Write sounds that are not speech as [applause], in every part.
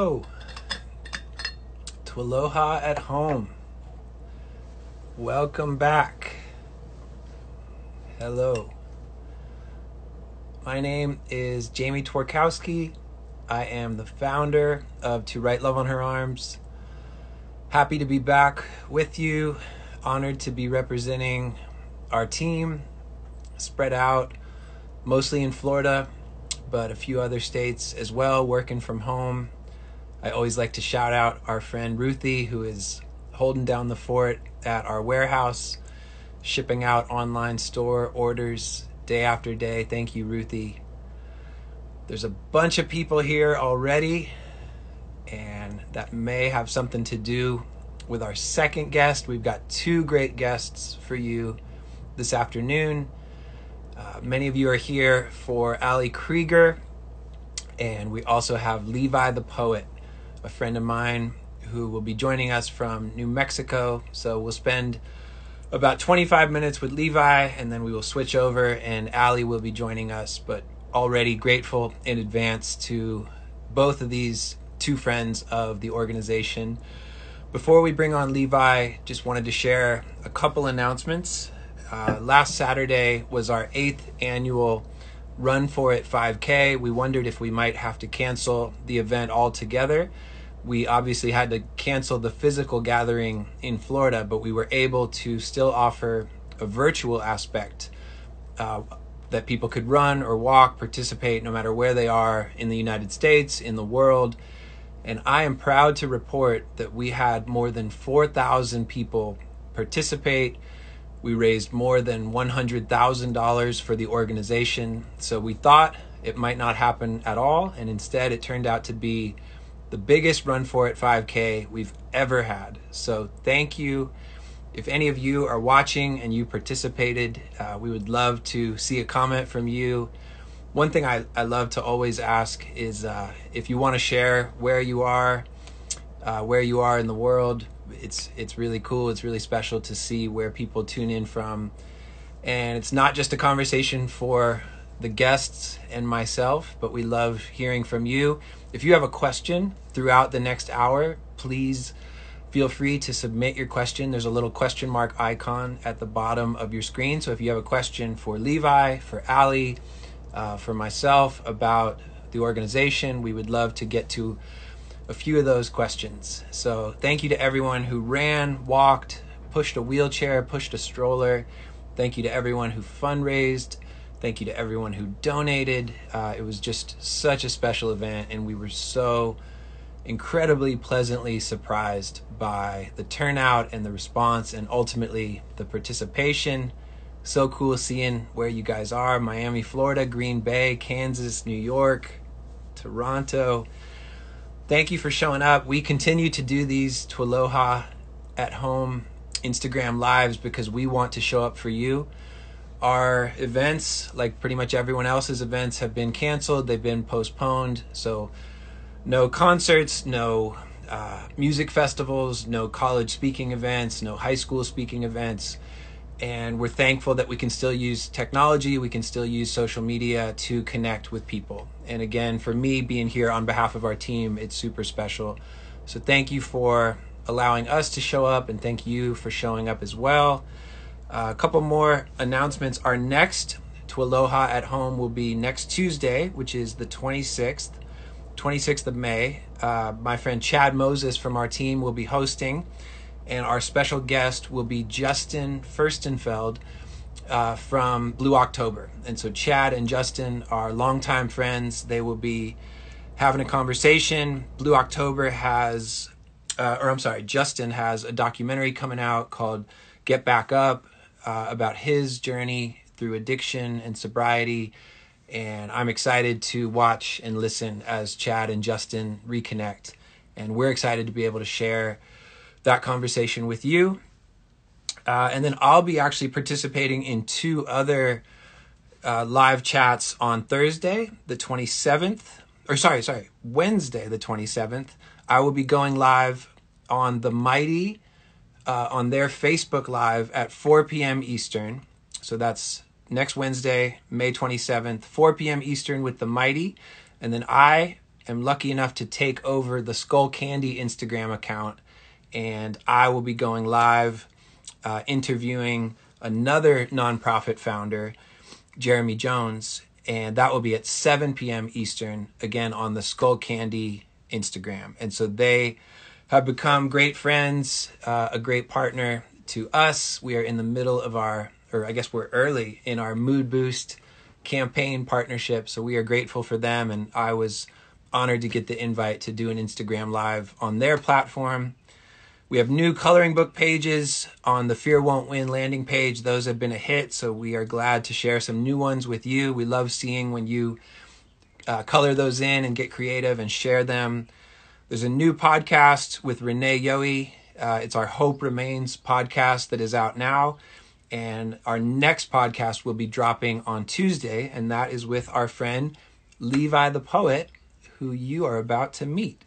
Hello TWLOHA at Home. Welcome back. Hello. My name is Jamie Tworkowski. I am the founder of To Write Love on Her Arms. Happy to be back with you. Honored to be representing our team spread out mostly in Florida, but a few other states as well, working from home. I always like to shout out our friend Ruthie, who is holding down the fort at our warehouse, shipping out online store orders day after day. Thank you, Ruthie. There's a bunch of people here already, and that may have something to do with our second guest. We've got two great guests for you this afternoon. Uh, many of you are here for Ali Krieger, and we also have Levi the Poet a friend of mine who will be joining us from New Mexico. So we'll spend about 25 minutes with Levi and then we will switch over and Ali will be joining us. But already grateful in advance to both of these two friends of the organization. Before we bring on Levi, just wanted to share a couple announcements. Uh, last Saturday was our eighth annual Run for It 5K. We wondered if we might have to cancel the event altogether we obviously had to cancel the physical gathering in Florida, but we were able to still offer a virtual aspect uh, that people could run or walk, participate no matter where they are in the United States, in the world. And I am proud to report that we had more than 4,000 people participate. We raised more than $100,000 for the organization. So we thought it might not happen at all. And instead, it turned out to be the biggest run for it 5K we've ever had. So thank you. If any of you are watching and you participated, uh, we would love to see a comment from you. One thing I, I love to always ask is uh, if you want to share where you are, uh, where you are in the world. It's it's really cool. It's really special to see where people tune in from, and it's not just a conversation for the guests and myself, but we love hearing from you. If you have a question throughout the next hour, please feel free to submit your question. There's a little question mark icon at the bottom of your screen. So if you have a question for Levi, for Ali, uh, for myself about the organization, we would love to get to a few of those questions. So thank you to everyone who ran, walked, pushed a wheelchair, pushed a stroller. Thank you to everyone who fundraised. Thank you to everyone who donated. Uh, it was just such a special event, and we were so incredibly pleasantly surprised by the turnout and the response, and ultimately the participation. So cool seeing where you guys are Miami, Florida, Green Bay, Kansas, New York, Toronto. Thank you for showing up. We continue to do these TWLOHA at home Instagram lives because we want to show up for you our events, like pretty much everyone else's events, have been canceled. They've been postponed. So, no concerts, no uh, music festivals, no college speaking events, no high school speaking events. And we're thankful that we can still use technology, we can still use social media to connect with people. And again, for me being here on behalf of our team, it's super special. So, thank you for allowing us to show up, and thank you for showing up as well. Uh, a couple more announcements. Our next TWLOHA at Home will be next Tuesday, which is the 26th, 26th of May. Uh, my friend Chad Moses from our team will be hosting, and our special guest will be Justin Furstenfeld uh, from Blue October. And so Chad and Justin are longtime friends. They will be having a conversation. Blue October has, uh, or I'm sorry, Justin has a documentary coming out called Get Back Up uh, about his journey through addiction and sobriety. And I'm excited to watch and listen as Chad and Justin reconnect. And we're excited to be able to share that conversation with you. Uh, and then I'll be actually participating in two other uh, live chats on Thursday, the 27th, or sorry, sorry, Wednesday, the 27th. I will be going live on the Mighty uh, on their Facebook Live at 4 p.m. Eastern. So that's next Wednesday, May 27th, 4 p.m. Eastern with the Mighty. And then I am lucky enough to take over the Skullcandy Instagram account, and I will be going live uh, interviewing another nonprofit founder, Jeremy Jones, and that will be at 7 p.m. Eastern, again on the Skullcandy Instagram. And so they have become great friends, uh, a great partner to us. We are in the middle of our, or I guess we're early in our Mood Boost campaign partnership. So we are grateful for them. And I was honored to get the invite to do an Instagram live on their platform. We have new coloring book pages on the Fear Won't Win landing page. Those have been a hit, so we are glad to share some new ones with you. We love seeing when you uh, color those in and get creative and share them. There's a new podcast with Renee Yohe. Uh, it's our Hope Remains podcast that is out now. And our next podcast will be dropping on Tuesday, and that is with our friend Levi the Poet, who you are about to meet.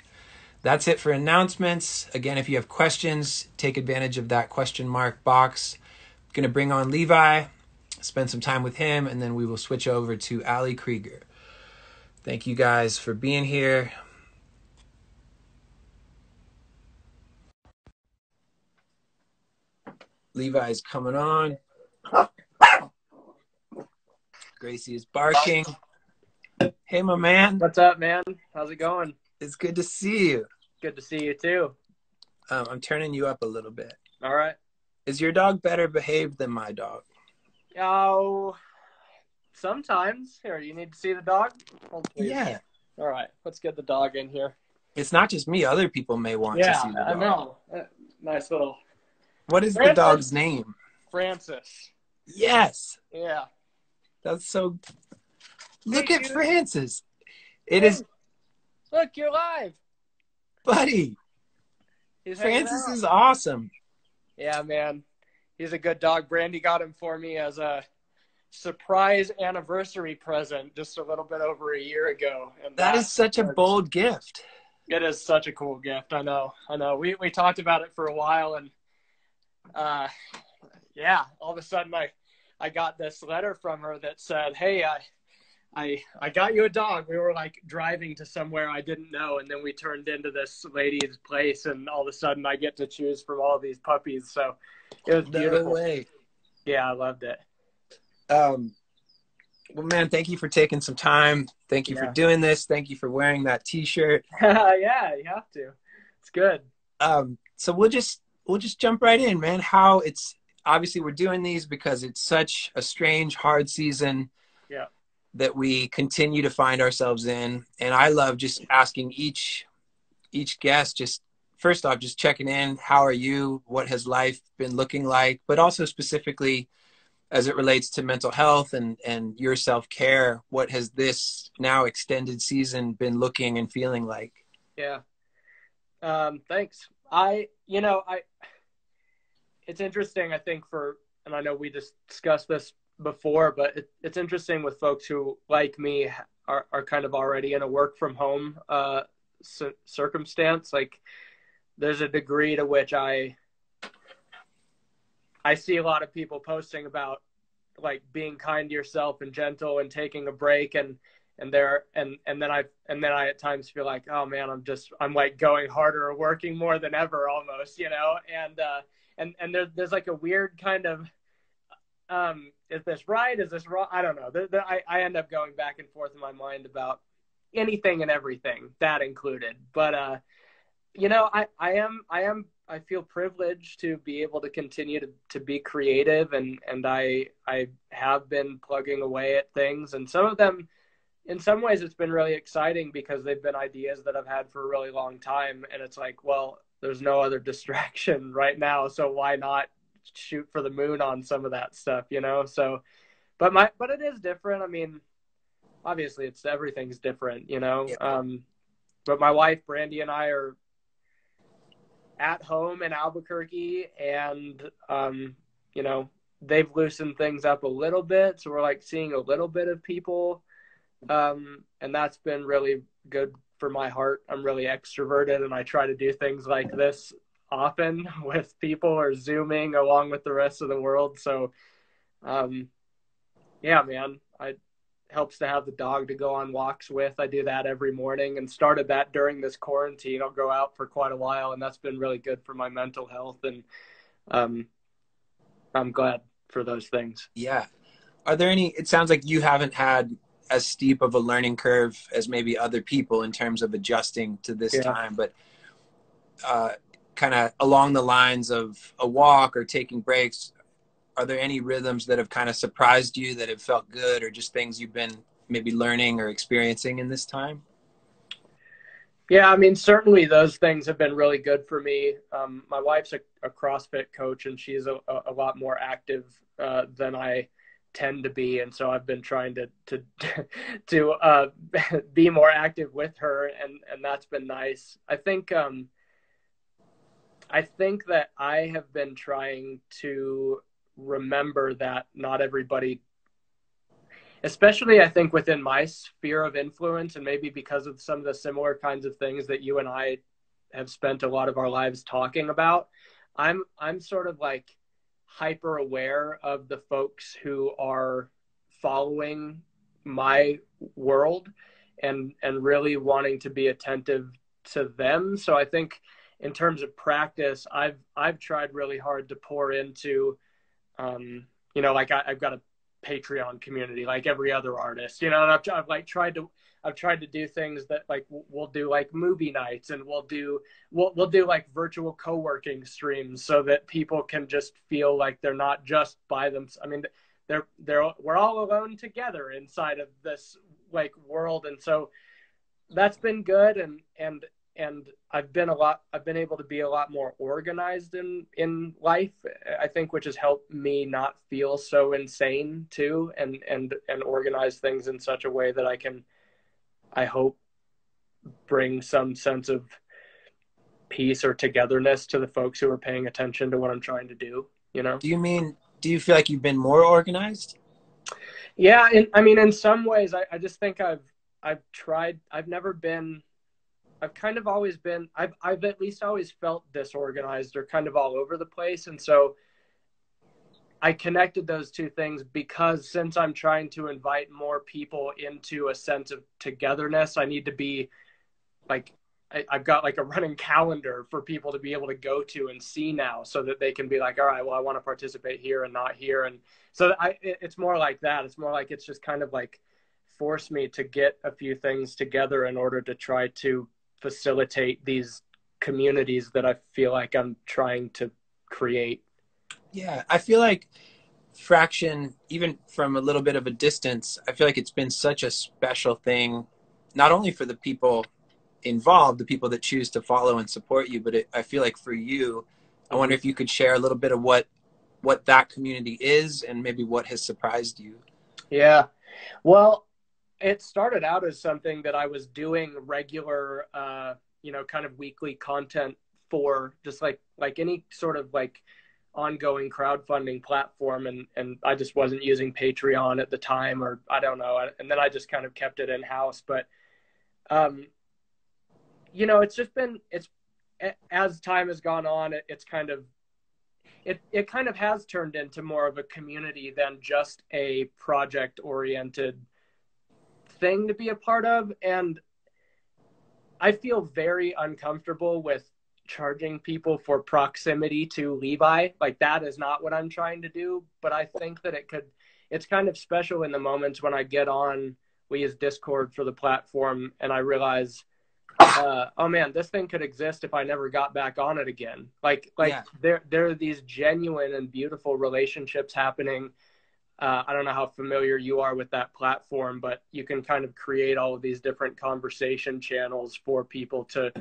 That's it for announcements. Again, if you have questions, take advantage of that question mark box. Going to bring on Levi, spend some time with him, and then we will switch over to Ali Krieger. Thank you guys for being here. Levi's coming on. Gracie is barking. Hey, my man. What's up, man? How's it going? It's good to see you. Good to see you too. Um, I'm turning you up a little bit. All right. Is your dog better behaved than my dog? Oh, sometimes. Here, you need to see the dog? Please. Yeah. All right. Let's get the dog in here. It's not just me. Other people may want yeah, to see the dog. I know. Uh, Nice little What is the dog's name? Francis. Yes. Yeah. That's so. Look Hey, at dude. Francis. It is, Look, you're live. buddy. He's Francis is awesome. Yeah, man. He's a good dog. Brandy got him for me as a surprise anniversary present just a little bit over a year ago. And That is such a bold gift. It is such a cool gift. I know. I know. We we talked about it for a while, and uh, yeah, all of a sudden I I got this letter from her that said, "Hey, I." I, I got you a dog. We were like driving to somewhere I didn't know, and then we turned into this lady's place, and all of a sudden I get to choose from all these puppies. So it was No beautiful. way. Yeah, I loved it. Um, well, man, thank you for taking some time. Thank you for doing this. Thank you for wearing that T-shirt. [laughs] yeah, you have to. It's good. Um, so we'll just we'll just jump right in, man. How it's obviously we're doing these because it's such a strange, hard season. Yeah. That we continue to find ourselves in, and I love just asking each each guest just first off just checking in how are you what has life been looking like but also specifically as it relates to mental health and and your self-care what has this now extended season been looking and feeling like Yeah. Um, thanks. I, you know, I, it's interesting, I think, for, and I know we discussed this before, but it, it's interesting with folks who, like me, are, are kind of already in a work from home uh, c- circumstance. Like, there's a degree to which I, I see a lot of people posting about like being kind to yourself and gentle and taking a break and and there and and then I and then I at times feel like oh man I'm just I'm like going harder or working more than ever almost you know and uh and and there, there's like a weird kind of um is this right? Is this wrong? I don't know. There, there, I I end up going back and forth in my mind about anything and everything that included. But uh you know I I am I am I feel privileged to be able to continue to, to be creative and, and I I have been plugging away at things. And some of them in some ways it's been really exciting because they've been ideas that I've had for a really long time. And it's like well there's no other distraction [laughs] right now so why not shoot for the moon on some of that stuff you know? So but my but it is different. I mean obviously it's everything's different you know? Yeah. um but my wife Brandy and I are at home in Albuquerque, and um, you know they've loosened things up a little bit, so we're like seeing a little bit of people, um, and that's been really good for my heart. I'm really extroverted, and I try to do things like this often [laughs] with people or zooming along with the rest of the world. So, um, yeah, man, I helps to have the dog to go on walks with. I do that every morning and started that during this quarantine. I'll go out for quite a while, and that's been really good for my mental health. And um, I'm glad for those things. Yeah. Are there any? It sounds like you haven't had as steep of a learning curve as maybe other people in terms of adjusting to this yeah. time, but uh, kind of along the lines of a walk or taking breaks are there any rhythms that have kind of surprised you that have felt good or just things you've been maybe learning or experiencing in this time yeah i mean certainly those things have been really good for me um, my wife's a, a, crossfit coach and she's a, a lot more active uh, than i tend to be and so i've been trying to to [laughs] to uh, [laughs] be more active with her and and that's been nice. I think um, I think that I have been trying to remember that not everybody especially I think within my sphere of influence and maybe because of some of the similar kinds of things that you and I have spent a lot of our lives talking about I'm I'm sort of like hyper aware of the folks who are following my world and and really wanting to be attentive to them. So I think in terms of practice I've I've tried really hard to pour into um, you know, like I, have got a Patreon community like every other artist, you know, and I've, I've like tried to, I've tried to do things that like we'll do like movie nights and we'll do, we'll, we'll do like virtual co-working streams so that people can just feel like they're not just by them. I mean, they're, they're, we're all alone together inside of this like world. And so that's been good. And, and, and I've been a lot I've been able to be a lot more organized in in life I think which has helped me not feel so insane too and and and organize things in such a way that I can I hope bring some sense of peace or togetherness to the folks who are paying attention to what I'm trying to do you know? Do you mean do you feel like you've been more organized? Yeah in, I mean in some ways I, I just think I've I've tried I've never been I've kind of always been I've I've at least always felt disorganized or kind of all over the place. And so I connected those two things because since I'm trying to invite more people into a sense of togetherness, I need to be like I, have got like a running calendar for people to be able to go to and see now so that they can be like, all right, well, I want to participate here and not here. And so I, it, it's more like that. It's more like it's just kind of like force me to get a few things together in order to try to facilitate these communities that I feel like I'm trying to create. Yeah, I feel like Fraction, even from a little bit of a distance, I feel like it's been such a special thing, not only for the people involved, the people that choose to follow and support you, but it, I feel like for you, I wonder if you could share a little bit of what what that community is and maybe what has surprised you. Yeah. Well, it started out as something that I was doing regular, uh, you know, kind of weekly content for, just like like any sort of like ongoing crowdfunding platform, and and I just wasn't using Patreon at the time, or I don't know, and then I just kind of kept it in house. But, um, you know, it's just been it's as time has gone on, it, it's kind of it, it kind of has turned into more of a community than just a project oriented thing to be a part of and I feel very uncomfortable with charging people for proximity to Levi. Like that is not what I'm trying to do, but I think that it could it's kind of special in the moments when I get on we use Discord for the platform and I realize uh, oh man, this thing could exist if I never got back on it again. Like like yeah. there there are these genuine and beautiful relationships happening uh, I don't know how familiar you are with that platform, but you can kind of create all of these different conversation channels for people to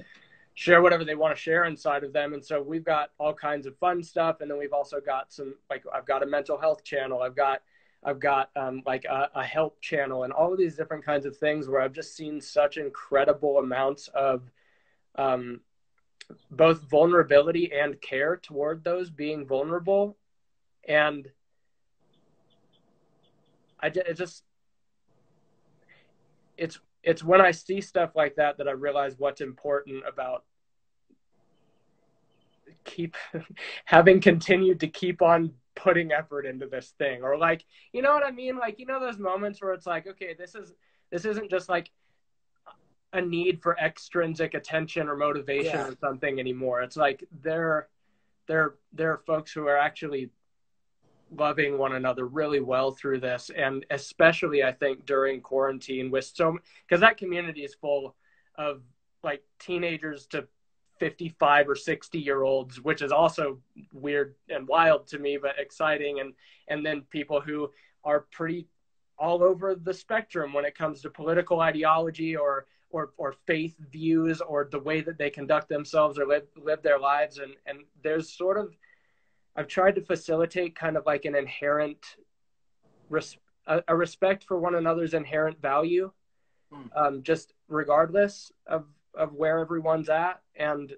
share whatever they want to share inside of them. And so we've got all kinds of fun stuff. And then we've also got some, like, I've got a mental health channel. I've got, I've got um, like a, a help channel and all of these different kinds of things where I've just seen such incredible amounts of um, both vulnerability and care toward those being vulnerable. And I it just it's it's when I see stuff like that that I realize what's important about keep [laughs] having continued to keep on putting effort into this thing. Or like you know what i mean? Like you know those moments where it's like okay this is this isn't just like a need for extrinsic attention or motivation Yeah. or something anymore. It's like they're they're they're folks who are actually loving one another really well through this and especially i think during quarantine with so because that community is full of like teenagers to 55 or 60 year olds which is also weird and wild to me but exciting and and then people who are pretty all over the spectrum when it comes to political ideology or or or faith views or the way that they conduct themselves or live live their lives and and there's sort of I've tried to facilitate kind of like an inherent res- a, a respect for one another's inherent value Hmm. um, just regardless of of where everyone's at and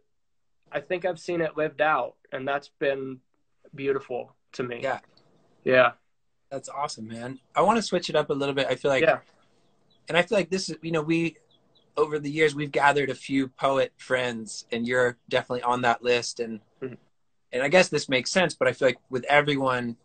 I think I've seen it lived out and that's been beautiful to me Yeah. yeah That's awesome, man. I want to switch it up a little bit. I feel like, yeah and I feel like this is, you know, we, over the years, we've gathered a few poet friends, and you're definitely on that list. And. And I guess this makes sense, but I feel like with everyone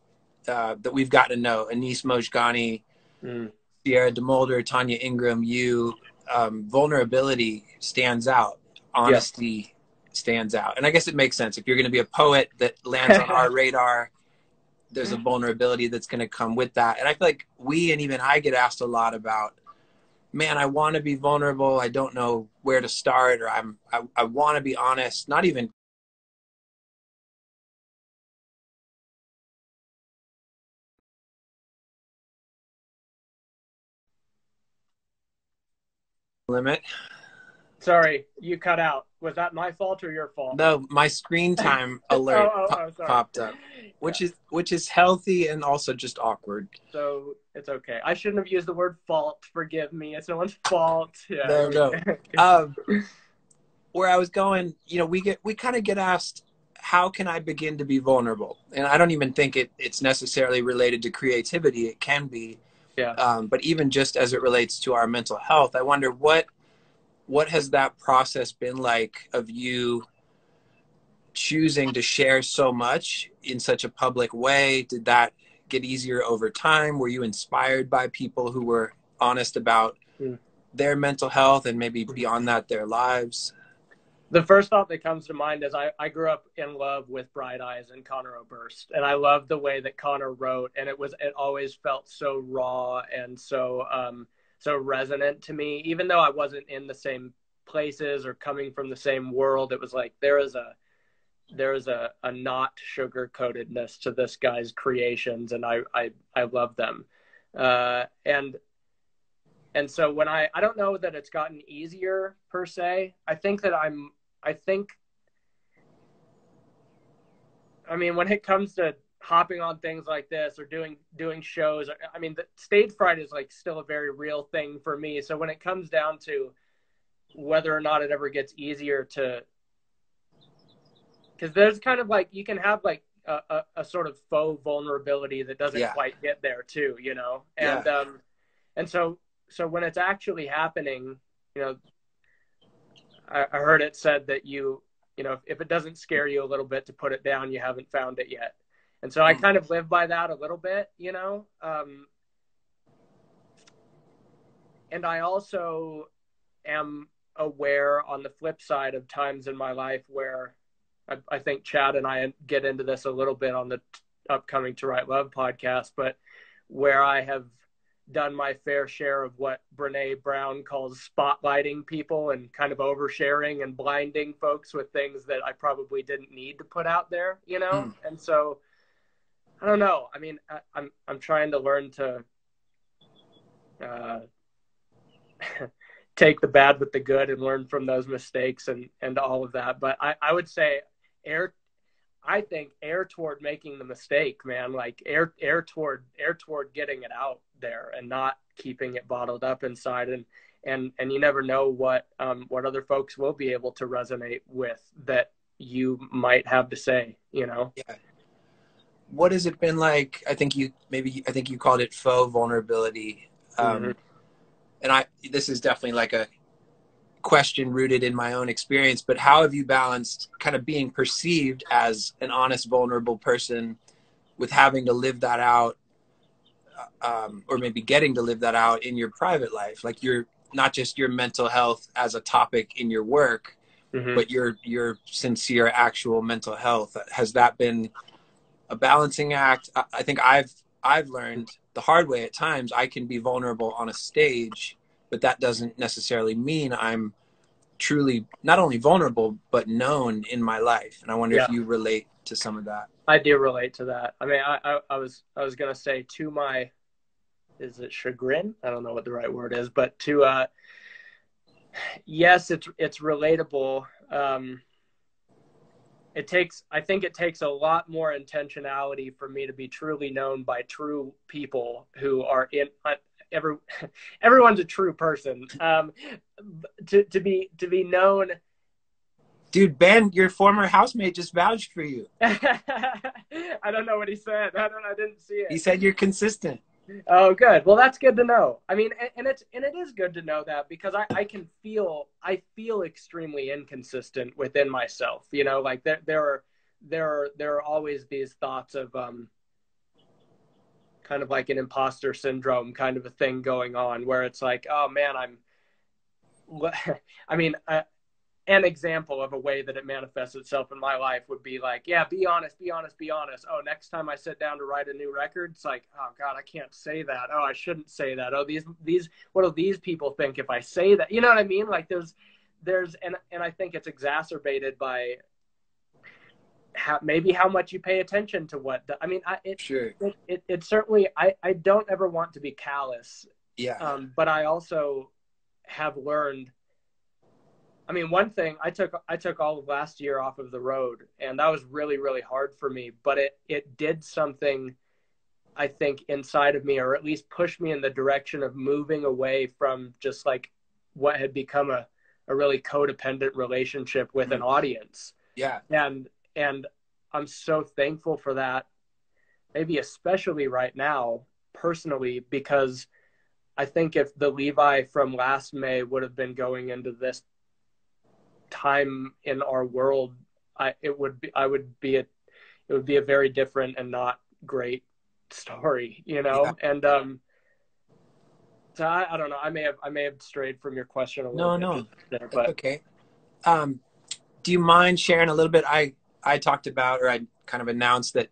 uh, that we've gotten to know, Anis Mojgani, Mm. Sierra DeMulder, Tonya Ingram, you, um, vulnerability stands out. Honesty stands out. And I guess it makes sense. If you're going to be a poet that lands on our [laughs] radar, there's a vulnerability that's going to come with that. And I feel like we and even I get asked a lot about, man, I want to be vulnerable. I don't know where to start, or I'm, I, I want to be honest, not even limit. sorry you cut out was that my fault or your fault No, my screen [laughs] time alert Oh, oh, oh, popped up, which is which is healthy and also just awkward. so it's okay. I shouldn't have used the word fault. Forgive me. It's no one's fault. [laughs] Yeah. No, no. [laughs] Um, where I was going, you know, we get we kind of get asked, how can I begin to be vulnerable? And I don't even think it it's necessarily related to creativity. It can be, Yeah. Um, but even just as it relates to our mental health, I wonder what what has that process been like of you choosing to share so much in such a public way? Did that get easier over time? Were you inspired by people who were honest about Hmm. their mental health and maybe beyond that their lives? The first thought that comes to mind is I, I grew up in love with Bright Eyes and Conor Oberst, and I loved the way that Conor wrote, and it was it always felt so raw and so um so resonant to me, even though I wasn't in the same places or coming from the same world. It was like there is a there is a, a not sugar coatedness to this guy's creations, and I I, I love them, uh, and and so when I I don't know that it's gotten easier per se. I think that I'm I think I mean when it comes to hopping on things like this or doing doing shows I mean the stage fright is like still a very real thing for me. So when it comes down to whether or not it ever gets easier to because there's kind of like you can have like a, a, a sort of faux vulnerability that doesn't Yeah. quite get there too, you know. And um and so so when it's actually happening, you know, I, I heard it said that you you know if, it doesn't scare you a little bit to put it down, you haven't found it yet. And so I Mm. kind of live by that a little bit, you know. Um, and I also am aware on the flip side of times in my life where I, I think Chad and I get into this a little bit on the t- upcoming To Write Love podcast, but where I have done my fair share of what Brene Brown calls spotlighting people and kind of oversharing and blinding folks with things that I probably didn't need to put out there, you know? Mm. And so I don't know. I mean, I, I'm I'm trying to learn to uh, [laughs] take the bad with the good and learn from those mistakes and and all of that. But I I would say air. I think air toward making the mistake, man. Like air air toward air toward getting it out there and not keeping it bottled up inside and and and you never know what um what other folks will be able to resonate with that you might have to say you know yeah. What has it been like? I think you maybe I think you called it faux vulnerability. Um, Mhm. And I this is definitely like a question rooted in my own experience. But how have you balanced kind of being perceived as an honest, vulnerable person with having to live that out um, or maybe getting to live that out in your private life like you're not just your mental health as a topic in your work mm-hmm. but your your sincere actual mental health has that been a balancing act I, I think i've i've learned the hard way at times i can be vulnerable on a stage but that doesn't necessarily mean i'm truly not only vulnerable but known in my life and i wonder yeah. if you relate to some of that i do relate to that i mean I, I, I was i was gonna say to my is it chagrin i don't know what the right word is but to uh yes it's it's relatable um it takes i think it takes a lot more intentionality for me to be truly known by true people who are in every [laughs] everyone's a true person. Um, to to be to be known. Dude, Ben, your former housemate just vouched for you. [laughs] I don't know what he said. I don't. I didn't see it. He said you're consistent. Oh, good. Well, that's good to know. I mean, and, and it's and it is good to know that because I, I can feel I feel extremely inconsistent within myself. You know, like there there are there are there are always these thoughts of um kind of like an imposter syndrome kind of a thing going on where it's like, oh man, I'm, [laughs] I mean, uh, an example of a way that it manifests itself in my life would be like, yeah, be honest, be honest, be honest. Oh, next time I sit down to write a new record, it's like, oh God, I can't say that. Oh, I shouldn't say that. Oh, these, these, what do these people think if I say that? You know what I mean? Like there's, there's, and, and I think it's exacerbated by how, maybe how much you pay attention to what the, I mean, I, it, sure. it, it, it, certainly, I, I don't ever want to be callous. Yeah. Um, but I also have learned, I mean, one thing I took, I took all of last year off of the road and that was really, really hard for me, but it, it did something I think inside of me, or at least pushed me in the direction of moving away from just like what had become a, a really codependent relationship with mm-hmm. an audience. Yeah. And and I'm so thankful for that. Maybe especially right now, personally, because I think if the Levi from last May would have been going into this time in our world, I it would be I would be a it would be a very different and not great story, you know. Yeah. And um, so I, I don't know. I may have I may have strayed from your question a little. Bit. No, no, there, but okay. Um, do you mind sharing a little bit? I I talked about, or I kind of announced that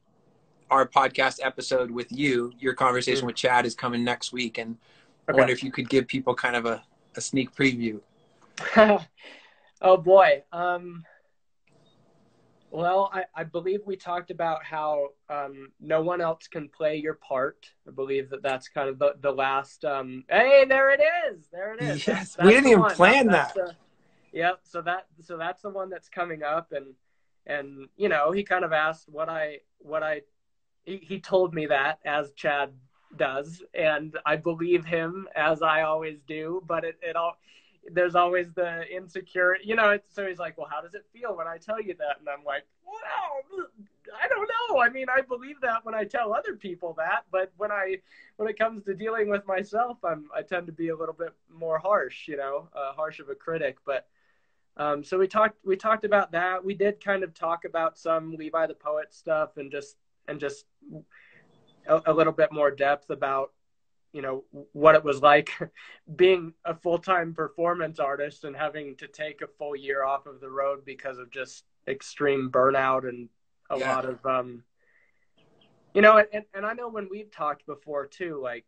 our podcast episode with you, your conversation mm with Chad, is coming next week, and okay. I wonder if you could give people kind of a, a sneak preview. [laughs] oh boy. Um, well, I, I, believe we talked about how um, no one else can play your part. I believe that that's kind of the, the last. Um, hey, there it is. There it is. Yes, that's, that's we didn't even one. plan that. that. yep. So that so that's the one that's coming up, and and you know he kind of asked what i what i he, he told me that as chad does and i believe him as i always do but it, it all there's always the insecurity you know so he's like well how does it feel when i tell you that and i'm like well i don't know i mean i believe that when i tell other people that but when i when it comes to dealing with myself i'm i tend to be a little bit more harsh you know uh, harsh of a critic but um, so we talked we talked about that. We did kind of talk about some Levi the poet stuff and just and just a, a little bit more depth about you know what it was like [laughs] being a full-time performance artist and having to take a full year off of the road because of just extreme burnout and a yeah. lot of um you know and, and i know when we've talked before too like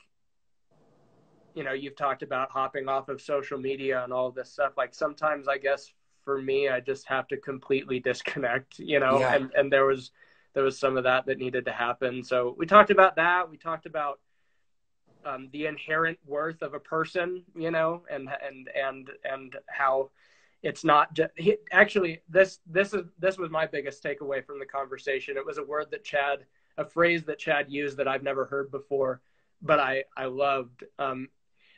you know you've talked about hopping off of social media and all this stuff like sometimes i guess for me, I just have to completely [laughs] disconnect, you know, yeah. and, and there was, there was some of that that needed to happen. So we talked about that. We talked about um, the inherent worth of a person, you know, and, and, and, and how it's not just he, actually this, this is, this was my biggest takeaway from the conversation. It was a word that Chad, a phrase that Chad used that I've never heard before, but I, I loved, um,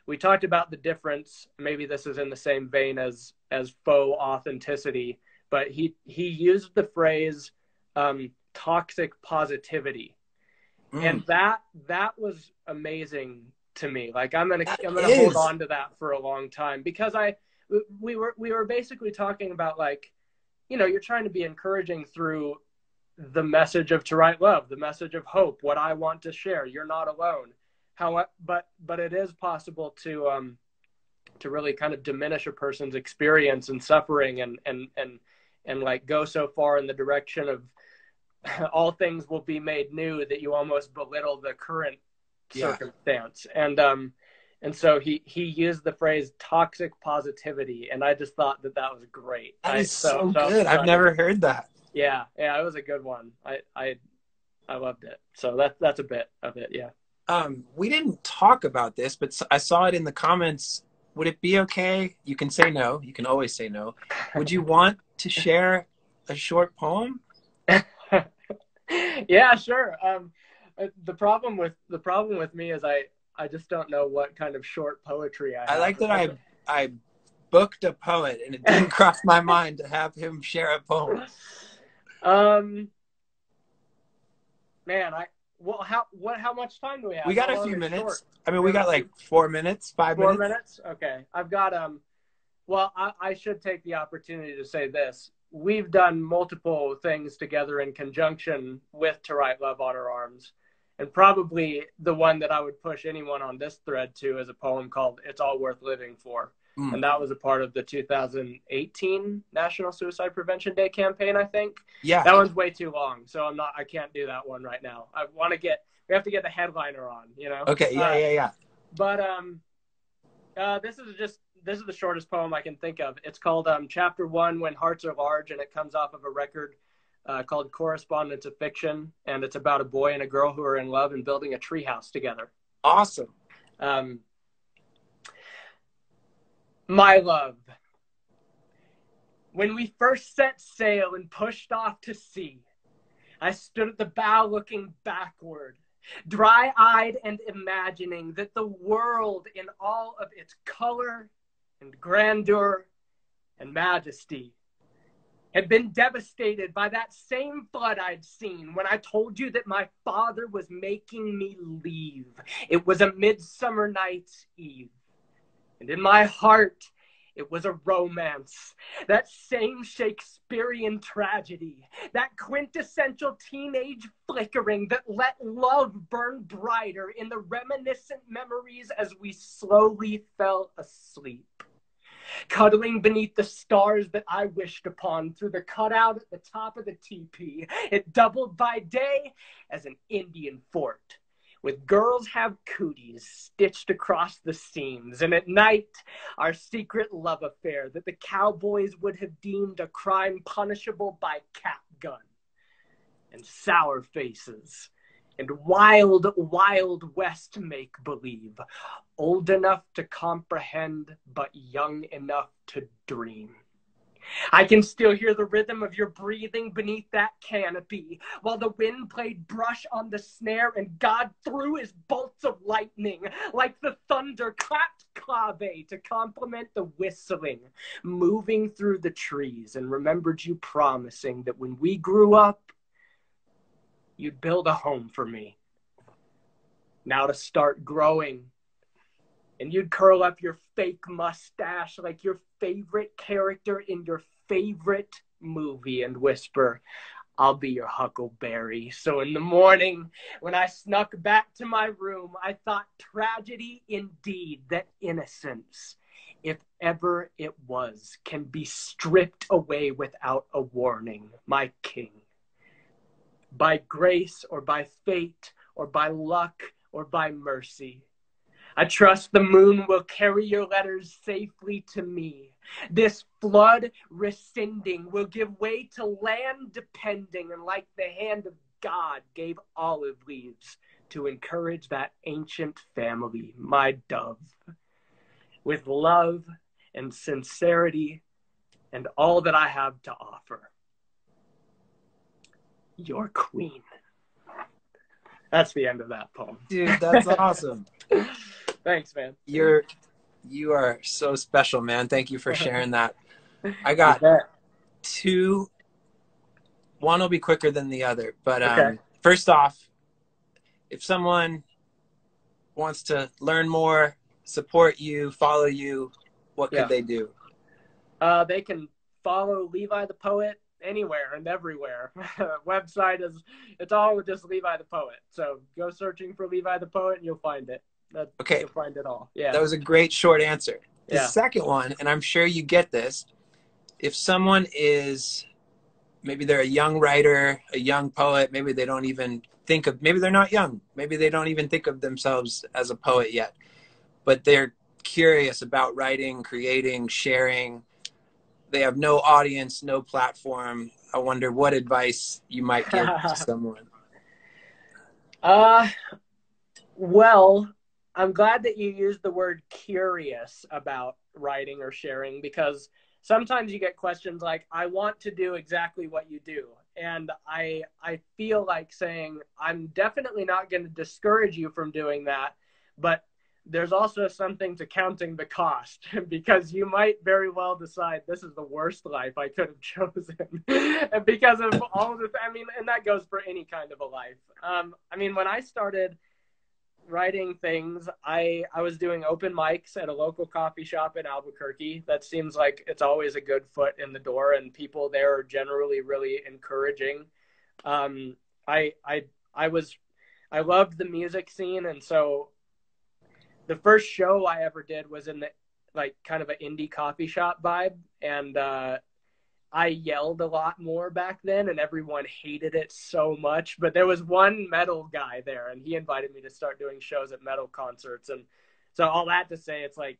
we talked about the difference. Maybe this is in the same vein as as faux authenticity, but he he used the phrase um, toxic positivity, mm. and that that was amazing to me. Like I'm gonna that I'm gonna is. hold on to that for a long time because I we were we were basically talking about like you know you're trying to be encouraging through the message of to write love, the message of hope, what I want to share. You're not alone. How, but but it is possible to um, to really kind of diminish a person's experience and suffering and and and and like go so far in the direction of [laughs] all things will be made new that you almost belittle the current yeah. circumstance. And um and so he he used the phrase toxic positivity and i just thought that that was great. That is so, so good. I've never heard that. Yeah yeah it was a good one. I i i loved it. So that that's a bit of it yeah. Um we didn't talk about this but i saw it in the comments. Would it be okay? You can say no. You can always say no. Would you [laughs] want to share a short poem [laughs] [laughs] yeah sure um uh, the problem with the problem with me is I I just don't know what kind of short poetry I. I like that I I booked a poet and it didn't [laughs] cross my mind to have him share a poem. Um, man, I well, how what how much time do we have? We got how a few minutes. Short? I mean, we got like four minutes, five four minutes. Four minutes. Okay, I've got um. Well, I, I should take the opportunity to say this we've done multiple things together in conjunction with To Write Love on Her Arms. And probably the one that I would push anyone on this thread to is a poem called It's All Worth Living For. Mm. And that was a part of the 2018 National Suicide Prevention Day campaign, I think. Yeah. That one's way too long. So I'm not, I can't do that one right now. I want to get, we have to get the headliner on, you know? Okay. Yeah. Uh, yeah. Yeah. But, um, uh, this is just this is the shortest poem I can think of. It's called um, Chapter One When Hearts Are Large, and it comes off of a record uh, called Correspondence of Fiction, and it's about a boy and a girl who are in love and building a treehouse together. Awesome. Um, my love, when we first set sail and pushed off to sea, I stood at the bow looking backward dry eyed and imagining that the world in all of its color and grandeur and majesty had been devastated by that same flood I'd seen when I told you that my father was making me leave. It was a midsummer night's eve. And in my heart, it was a romance. That same Shakespearean tragedy. That quintessential teenage flickering that let love burn brighter in the reminiscent memories as we slowly fell asleep. Cuddling beneath the stars that I wished upon through the cutout at the top of the teepee, it doubled by day as an Indian fort with girls have cooties stitched across the seams, and at night, our secret love affair that the cowboys would have deemed a crime punishable by cap gun, and sour faces, and wild, wild west make believe, old enough to comprehend, but young enough to dream. I can still hear the rhythm of your breathing beneath that canopy while the wind played brush on the snare and God threw his bolts of lightning like the thunder clapped clave to complement the whistling moving through the trees and remembered you promising that when we grew up, you'd build a home for me. Now to start growing and you'd curl up your fake mustache like your favorite character in your favorite movie and whisper, I'll be your huckleberry. So in the morning, when I snuck back to my room, I thought tragedy indeed that innocence, if ever it was, can be stripped away without a warning, my king. By grace or by fate or by luck or by mercy, I trust the moon will carry your letters safely to me. This flood rescinding will give way to land depending, and like the hand of God gave olive leaves to encourage that ancient family, my dove. With love and sincerity and all that I have to offer. Your queen. That's the end of that poem. Dude, that's awesome. [laughs] Thanks, man. You're you are so special, man. Thank you for sharing that. [laughs] I got two. One will be quicker than the other, but um, okay. first off, if someone wants to learn more, support you, follow you, what could yeah. they do? Uh, they can follow Levi the Poet anywhere and everywhere. [laughs] Website is it's all just Levi the Poet. So go searching for Levi the Poet and you'll find it. That, Okay. you'll find it all. Yeah. That was a great short answer. The Yeah. second one, and I'm sure you get this, if someone is maybe they're a young writer, a young poet, maybe they don't even think of maybe they're not young, maybe they don't even think of themselves as a poet yet, but they're curious about writing, creating, sharing. They have no audience, no platform. I wonder what advice you might give to [laughs] someone. Uh, well, I'm glad that you used the word curious about writing or sharing because sometimes you get questions like, I want to do exactly what you do. And I, I feel like saying, I'm definitely not going to discourage you from doing that, but there's also something to counting the cost [laughs] because you might very well decide this is the worst life I could have [laughs] chosen [laughs] because of all the I mean and that goes for any kind of a life. Um, I mean when I started writing things I I was doing open mics at a local coffee shop in Albuquerque. That seems like it's always a good foot in the door and people there are generally really encouraging. Um, I I I was I loved the music scene and so the first show I ever did was in the like kind of an indie coffee shop vibe, and uh, I yelled a lot more back then, and everyone hated it so much. But there was one metal guy there, and he invited me to start doing shows at metal concerts, and so all that to say, it's like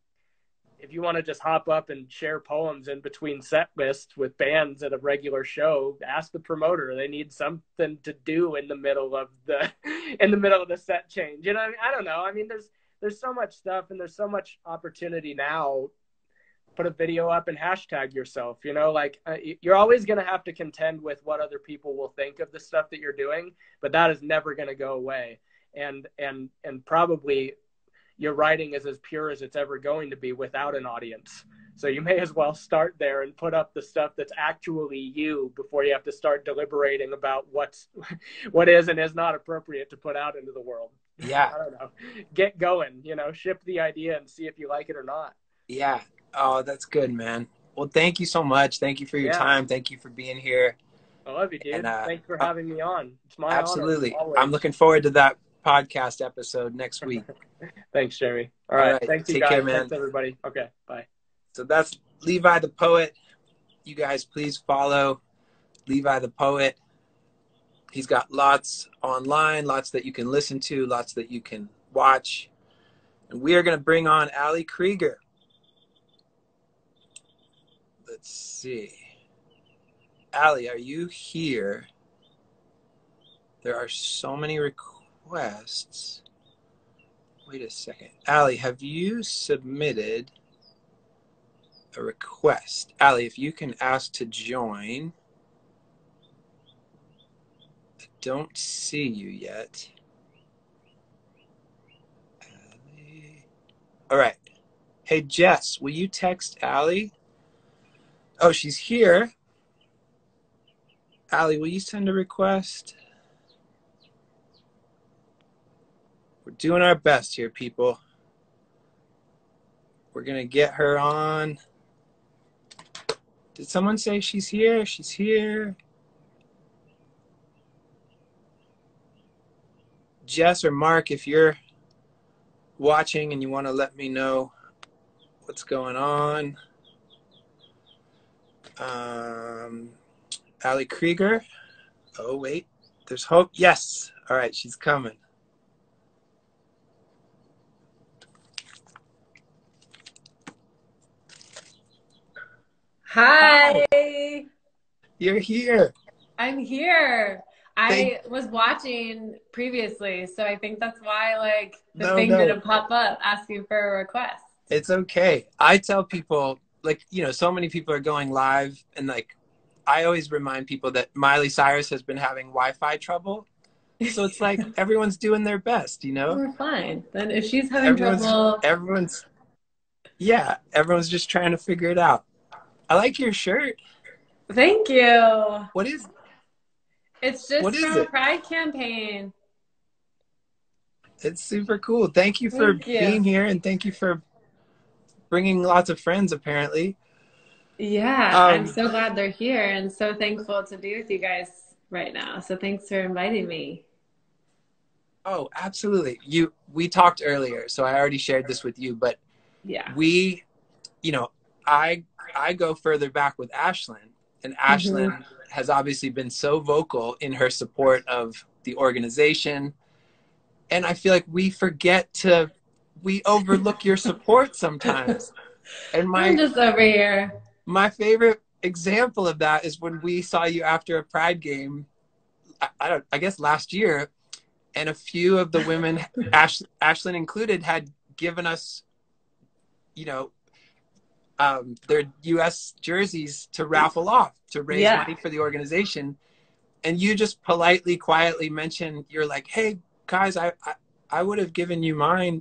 if you want to just hop up and share poems in between set lists with bands at a regular show, ask the promoter. They need something to do in the middle of the [laughs] in the middle of the set change. You know, I, mean, I don't know. I mean, there's there's so much stuff and there's so much opportunity now. Put a video up and hashtag yourself you know like uh, you're always going to have to contend with what other people will think of the stuff that you're doing but that is never going to go away. And and and probably your writing is as pure as it's ever going to be without an audience. So you may as well start there and put up the stuff that's actually you before you have to start deliberating about what's [laughs] what is and is not appropriate to put out into the world Yeah. [laughs] I don't know. Get going, you know, ship the idea and see if you like it or not. Yeah. Oh, that's good, man. Well, thank you so much. Thank you for your Yeah. time. Thank you for being here. I love you, dude. And, uh, Thanks for having me on. It's my Absolutely. honor. I'm looking forward to that podcast episode next week. [laughs] Thanks, Jamie. All All right. right. Thanks, you Take guys. care, man. Thanks, everybody. Okay. Bye. So that's Levi the Poet. You guys, please follow Levi the Poet. He's got lots online, lots that you can listen to, lots that you can watch. And we are going to bring on Ali Krieger. Let's see. Ali, are you here? There are so many requests. Wait a second. Ali, have you submitted a request? Ali, if you can ask to join. I don't see you yet. All right. Hey, Jess, will you text Ali? Oh, she's here. Ali, will you send a request? We're doing our best here, people. We're going to get her on. Did someone say she's here? She's here. Jess or Mark, if you're watching and you want to let me know what's going on. Um, Ali Krieger. Oh, wait. There's hope. Yes. All right. She's coming. Hi, You're here. I'm here. I was watching previously, so I think that's why like the No, thing no. didn't pop up asking for a request. It's okay. I tell people, like, you know, so many people are going live, and like, I always remind people that Miley Cyrus has been having Wi Fi trouble. So it's [laughs] like everyone's doing their best, you know? We're fine. Then if she's having Everyone's, trouble, everyone's, yeah, everyone's just trying to figure it out. I like your shirt. thank you. What is It's just What from a it? Pride campaign. It's super cool. Thank you for Thank you. being here and thank you for bringing lots of friends, apparently. Yeah, Um, I'm so glad they're here and so thankful to be with you guys right now. So thanks for inviting me. Oh, absolutely. You we talked earlier, so I already shared this with you, but Yeah. we, you know, I I go further back with Ashlyn, and Ashlyn has obviously been so vocal in her support of the organization, and I feel like we forget to we overlook your support [laughs] sometimes. And my I'm just over here. my favorite example of that is when we saw you after a pride game i, I don't i guess last year and a few of the women [laughs] Ash, ashlyn included had given us you know um, their us jerseys to raffle off to raise Yeah. money for the organization and you just politely quietly mentioned you're like hey guys i i, I would have given you mine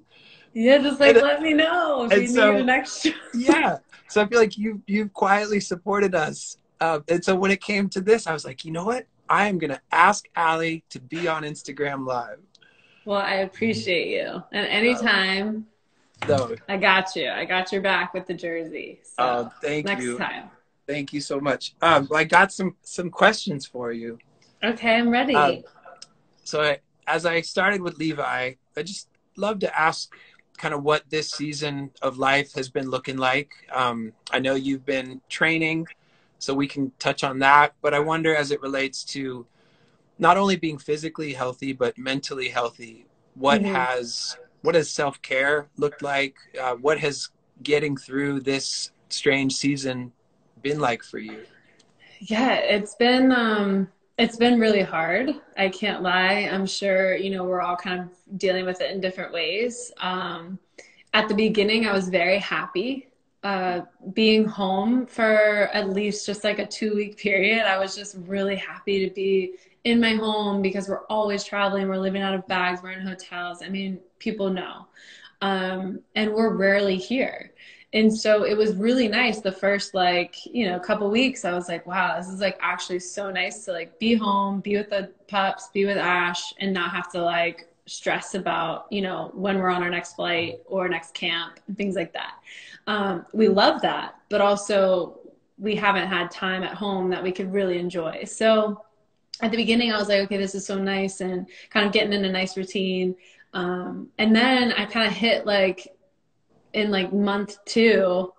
Yeah, just like And- let me know if you so- need an extra. [laughs] yeah. So I feel like you you've quietly supported us. Uh, and so when it came to this, I was like, you know what? I am gonna ask Ali to be on Instagram Live. Well, I appreciate you. And anytime, So I got you. I got your back with the jersey. So uh, thank next you, time. thank you so much. Um, I got some some questions for you. Okay, I'm ready. Um, So I, as I started with Levi, I just love to ask kind of what this season of life has been looking like. Um, I know you've been training, so we can touch on that. But I wonder, as it relates to not only being physically healthy but mentally healthy, what Mhm. has what has self care looked like? Uh, what has getting through this strange season been like for you? Yeah, it's been um it's been really hard. I can't lie. I'm sure, you know, we're all kind of dealing with it in different ways. Um at the beginning I was very happy uh being home for at least just like a 2 week period. I was just really happy to be in my home because we're always traveling, we're living out of bags, we're in hotels. I mean, people know. Um and we're rarely here. And so it was really nice the first like, you know, couple weeks. I was like, wow, this is like actually so nice to like be home, be with the pups, be with Ash and not have to like stress about, you know, when we're on our next flight or next camp and things like that. Um, we love that, but also we haven't had time at home that we could really enjoy. So at the beginning, I was like, okay, this is so nice and kind of getting in a nice routine. Um, and then I kind of hit like in like month two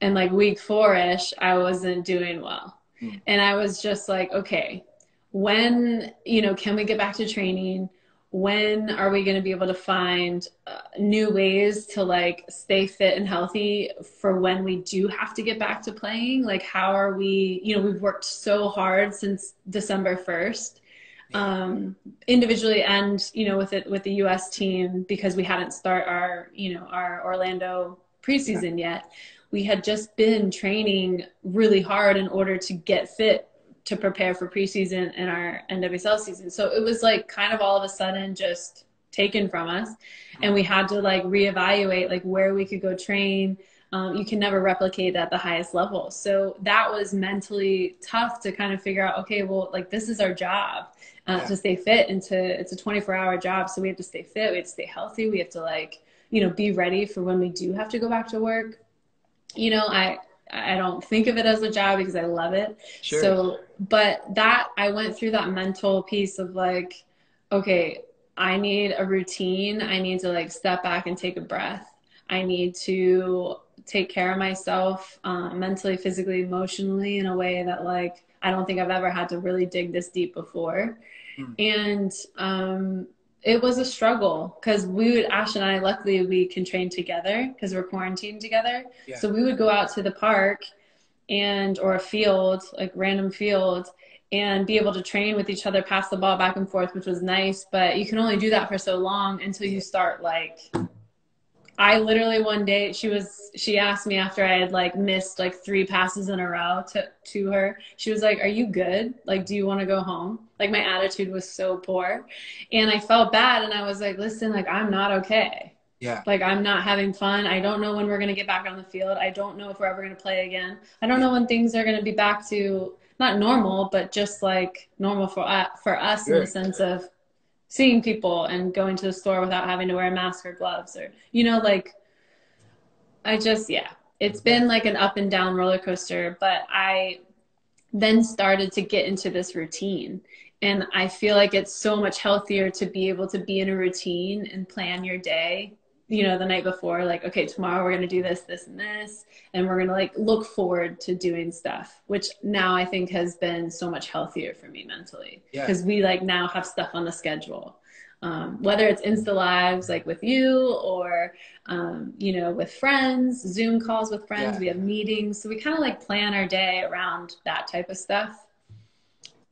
and like week four ish, I wasn't doing well. Mm. And I was just like, okay, when, you know, can we get back to training? When are we going to be able to find uh, new ways to like stay fit and healthy for when we do have to get back to playing? Like, how are we, you know, we've worked so hard since December 1st um, individually and you know with it with the U.S. team because we hadn't start our you know our Orlando preseason yet. We had just been training really hard in order to get fit to prepare for preseason and our NWSL season. So it was like kind of all of a sudden just taken from us, and we had to like reevaluate like where we could go train. Um, you can never replicate at the highest level. So that was mentally tough to kind of figure out. Okay, well, like this is our job uh, Yeah. to stay fit and to it's a 24 hour job so we have to stay fit we have to stay healthy we have to like you know be ready for when we do have to go back to work you know i i don't think of it as a job because i love it Sure. so but that i went through that mental piece of like okay i need a routine i need to like step back and take a breath i need to take care of myself um, mentally physically emotionally in a way that like i don't think i've ever had to really dig this deep before Hmm. and um, it was a struggle because we would ash and i luckily we can train together because we're quarantined together. Yeah. so we would go out to the park and or a field like random field and be able to train with each other pass the ball back and forth which was nice but you can only do that for so long until you start like i literally one day she was she asked me after i had like missed like three passes in a row to to her. She was like are you good? Like do you want to go home like my attitude was so poor and i felt bad and i was like listen like i'm not okay yeah. like I'm not having fun. I don't know when we're gonna get back on the field. I don't know if we're ever gonna play again. I don't know when things are gonna be back to not normal, but just like normal for uh, for us in the sense of seeing people and going to the store without having to wear a mask or gloves or you know like I just yeah. it's been like an up and down roller coaster, but I then started to get into this routine. And I feel like it's so much healthier to be able to be in a routine and plan your day, you know, the night before, like, okay, tomorrow we're going to do this, this, and this. And we're going to like look forward to doing stuff, which now I think has been so much healthier for me mentally. Because yeah. we like now have stuff on the schedule um, whether it's Insta Lives like with you or, um, you know, with friends, Zoom calls with friends, yeah. we have meetings. So we kind of like plan our day around that type of stuff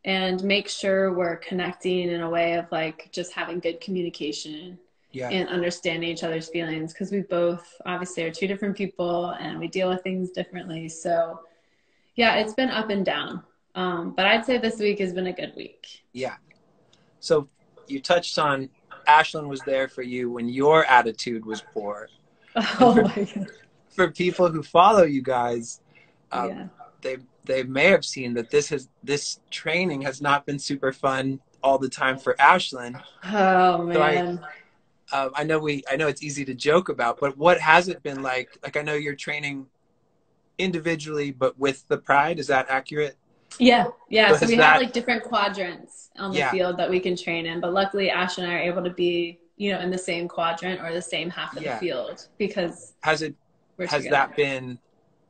and make sure we're connecting in a way of like just having good communication yeah. and understanding each other's feelings because we both obviously are two different people and we deal with things differently. So, yeah, it's been up and down. Um, but I'd say this week has been a good week. Yeah. So you touched on Ashlyn was there for you when your attitude was poor. [laughs] Oh for, my god! [laughs] For people who follow you guys, um, yeah. they they may have seen that this has this training has not been super fun all the time for Ashlyn. Oh man. So I, uh, I know we I know it's easy to joke about, but what has it been like? Like I know you're training individually, but with the pride. Is that accurate? Yeah, yeah. So, so we that, have like different quadrants on the yeah. field that we can train in, but luckily Ash and I are able to be, you know, in the same quadrant or the same half of yeah. the field because has it has together. that been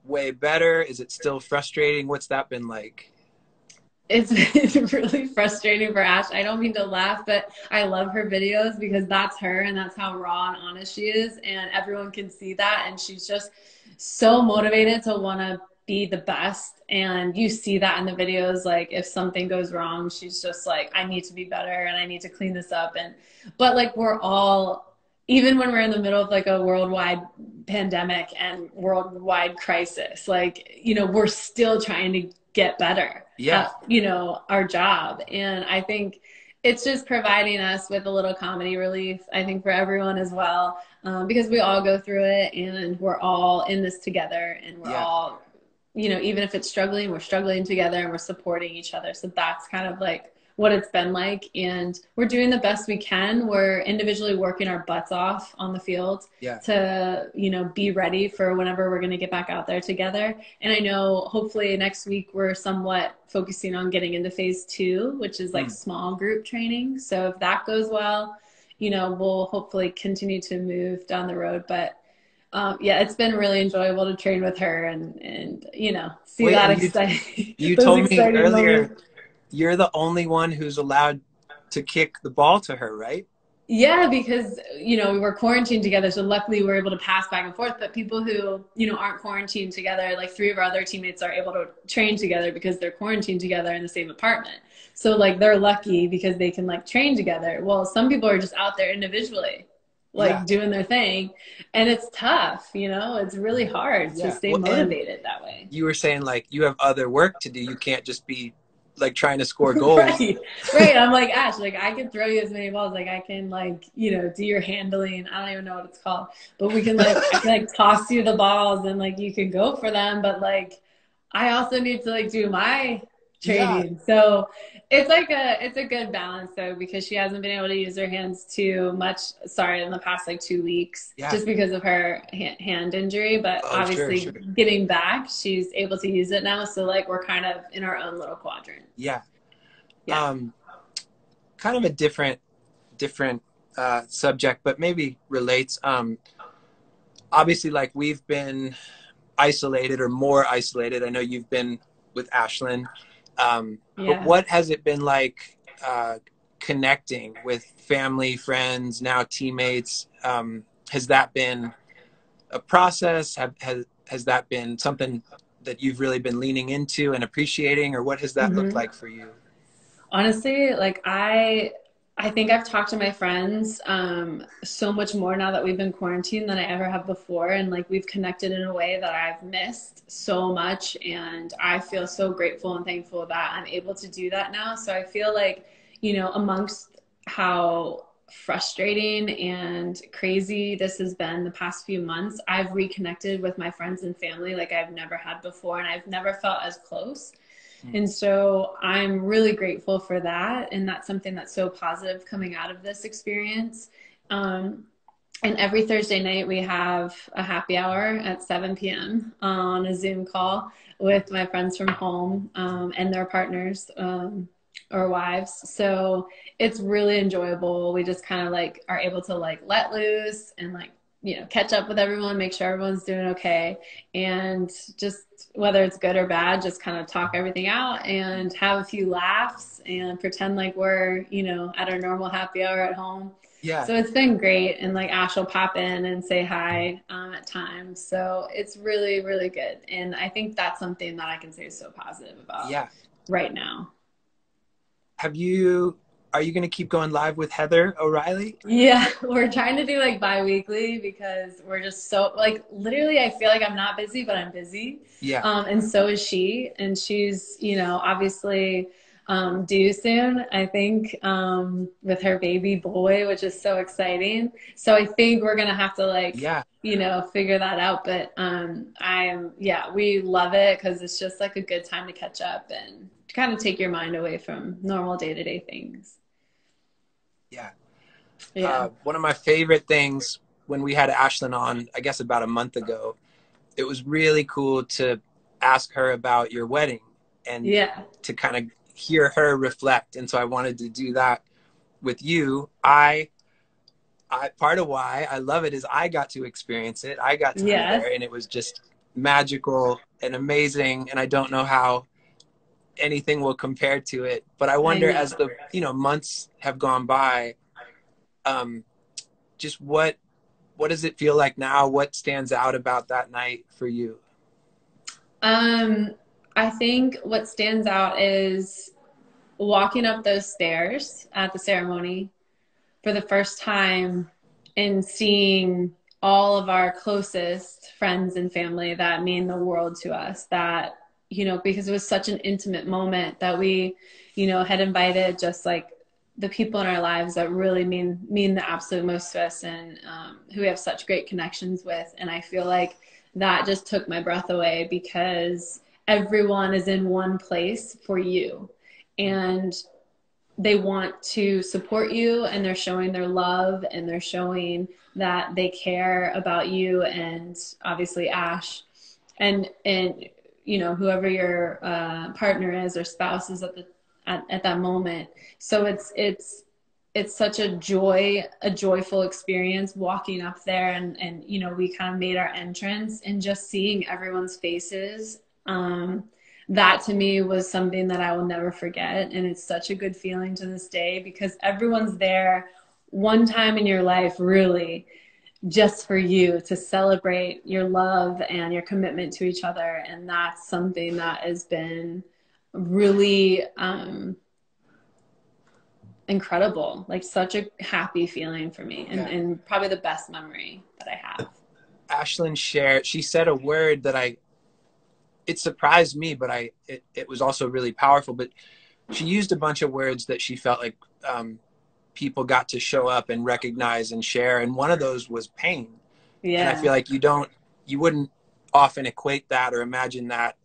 way better? Is it still frustrating? What's that been like? [laughs] It's really frustrating for Ash. I don't mean to laugh, but I love her videos because that's her and that's how raw and honest she is. And everyone can see that. And she's just so motivated to want to be the best and you see that in the videos like if something goes wrong she's just like i need to be better and i need to clean this up and but like we're all even when we're in the middle of like a worldwide pandemic and worldwide crisis like you know we're still trying to get better yeah at, you know our job and i think it's just providing us with a little comedy relief i think for everyone as well um, because we all go through it and we're all in this together and we're yeah. all you know, even if it's struggling, we're struggling together and we're supporting each other. So that's kind of like what it's been like. And we're doing the best we can. We're individually working our butts off on the field yeah. to, you know, be ready for whenever we're going to get back out there together. And I know hopefully next week we're somewhat focusing on getting into phase two, which is like mm. small group training. So if that goes well, you know, we'll hopefully continue to move down the road. But um, yeah, it's been really enjoyable to train with her and and you know see Wait, that exciting. You, [laughs] told me earlier moments. You're the only one who's allowed to kick the ball to her, right? Yeah, because you know we were quarantined together, so luckily we were able to pass back and forth. But people who you know aren't quarantined together, like three of our other teammates are able to train together because they're quarantined together in the same apartment. So like they're lucky because they can like train together. Well, some people are just out there individually like yeah. doing their thing and it's tough you know it's really hard yeah. to stay well, motivated that way you were saying like you have other work to do you can't just be like trying to score [laughs] goals. Right. Right. I'm like ash like i can throw you as many balls like i can like you know do your handling. I don't even know what it's called. But we can like i [laughs] can like toss you the balls and like you can go for them. But like i also need to like do my training yeah. so it's like a it's a good balance though because she hasn't been able to use her hands too much sorry in the past like two weeks yeah. just because of her hand injury. But oh, obviously sure, sure. getting back she's able to use it now. So like we're kind of in our own little quadrant. Yeah. Yeah. Um kind of a different different uh subject but maybe relates. Um obviously like we've been isolated or more isolated. I know you've been with ashlyn um, yeah. But what has it been like uh, connecting with family, friends, now teammates? Um, has that been a process? Have, has has that been something that you've really been leaning into and appreciating, or what has that mm-hmm. looked like for you? Honestly, like I I think I've talked to my friends um, so much more now that we've been quarantined than I ever have before. And like we've connected in a way that I've missed so much. And I feel so grateful and thankful that I'm able to do that now. So I feel like, you know, amongst how frustrating and crazy this has been the past few months, I've reconnected with my friends and family like I've never had before. And I've never felt as close. Mm. And so I'm really grateful for that. And that's something that's so positive coming out of this experience. Um, and every Thursday night we have a happy hour at 7 p.m. on a Zoom call with my friends from home um, and their partners um, or wives. So it's really enjoyable. We just kind of like are able to like let loose and like you know catch up with everyone, make sure everyone's doing okay, and just whether it's good or bad, just kind of talk everything out and have a few laughs and pretend like we're you know at our normal happy hour at home yeah. So it's been great. And like Ash will pop in and say hi um, at times. So it's really, really good. And I think that's something that I can say is so positive about yeah. right now. Have you, are you going to keep going live with Heather O'Reilly? Yeah. [laughs] We're trying to do like bi weekly because we're just so, like, literally, I feel like I'm not busy, but I'm busy. Yeah. Um, and so is she. And she's, you know, obviously, um, due soon, I think, um, with her baby boy, which is so exciting. So I think we're gonna have to like, yeah, you know, figure that out. But um, I'm, yeah, we love it because it's just like a good time to catch up and to kind of take your mind away from normal day to day things. Yeah. Yeah. Uh, one of my favorite things when we had Ashlyn on, I guess about a month ago, it was really cool to ask her about your wedding and yeah. to kind of hear her reflect. And so I wanted to do that with you. I, I part of why I love it is I got to experience it. I got to yes. be there, and it was just magical and amazing. And I don't know how anything will compare to it. But I wonder, I as the you know months have gone by, um, just what what does it feel like now? What stands out about that night for you? Um, I think what stands out is walking up those stairs at the ceremony for the first time and seeing all of our closest friends and family that mean the world to us that you know because it was such an intimate moment that we you know had invited just like the people in our lives that really mean mean the absolute most to us and um, who we have such great connections with. And i feel like that just took my breath away because everyone is in one place for you. And they want to support you and they're showing their love and they're showing that they care about you and obviously ash. And and you know whoever your uh, partner is or spouse is at the at, at that moment. So it's it's it's such a joy a joyful experience walking up there and and you know we kind of made our entrance and just seeing everyone's faces. Um, that to me was something that I will never forget. And it's such a good feeling to this day because everyone's there one time in your life, really, just for you to celebrate your love and your commitment to each other. And that's something that has been really um, incredible, like such a happy feeling for me, and, yeah. and probably the best memory that I have. Ashlyn shared, she said a word that I it surprised me, but I it, it was also really powerful. But she used a bunch of words that she felt like um, people got to show up and recognize and share, and one of those was pain. Yeah. And I feel like you don't, you wouldn't often equate that or imagine that.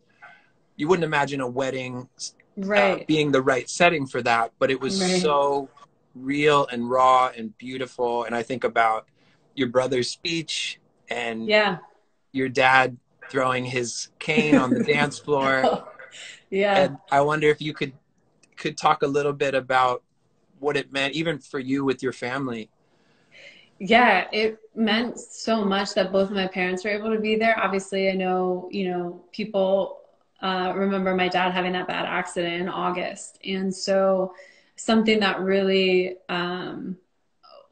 You wouldn't imagine a wedding uh, right. uh, being the right setting for that, but it was right. so real and raw and beautiful. And I think about your brother's speech and yeah, your dad throwing his cane on the [laughs] dance floor. yeah. And I wonder if you could could talk a little bit about what it meant even for you with your family. Yeah, it meant so much that both of my parents were able to be there. Obviously, I know, you know, people uh, remember my dad having that bad accident in August. And so something that really um,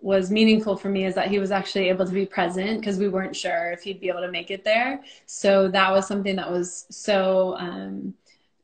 was meaningful for me is that he was actually able to be present because we weren't sure if he'd be able to make it there. So that was something that was so um,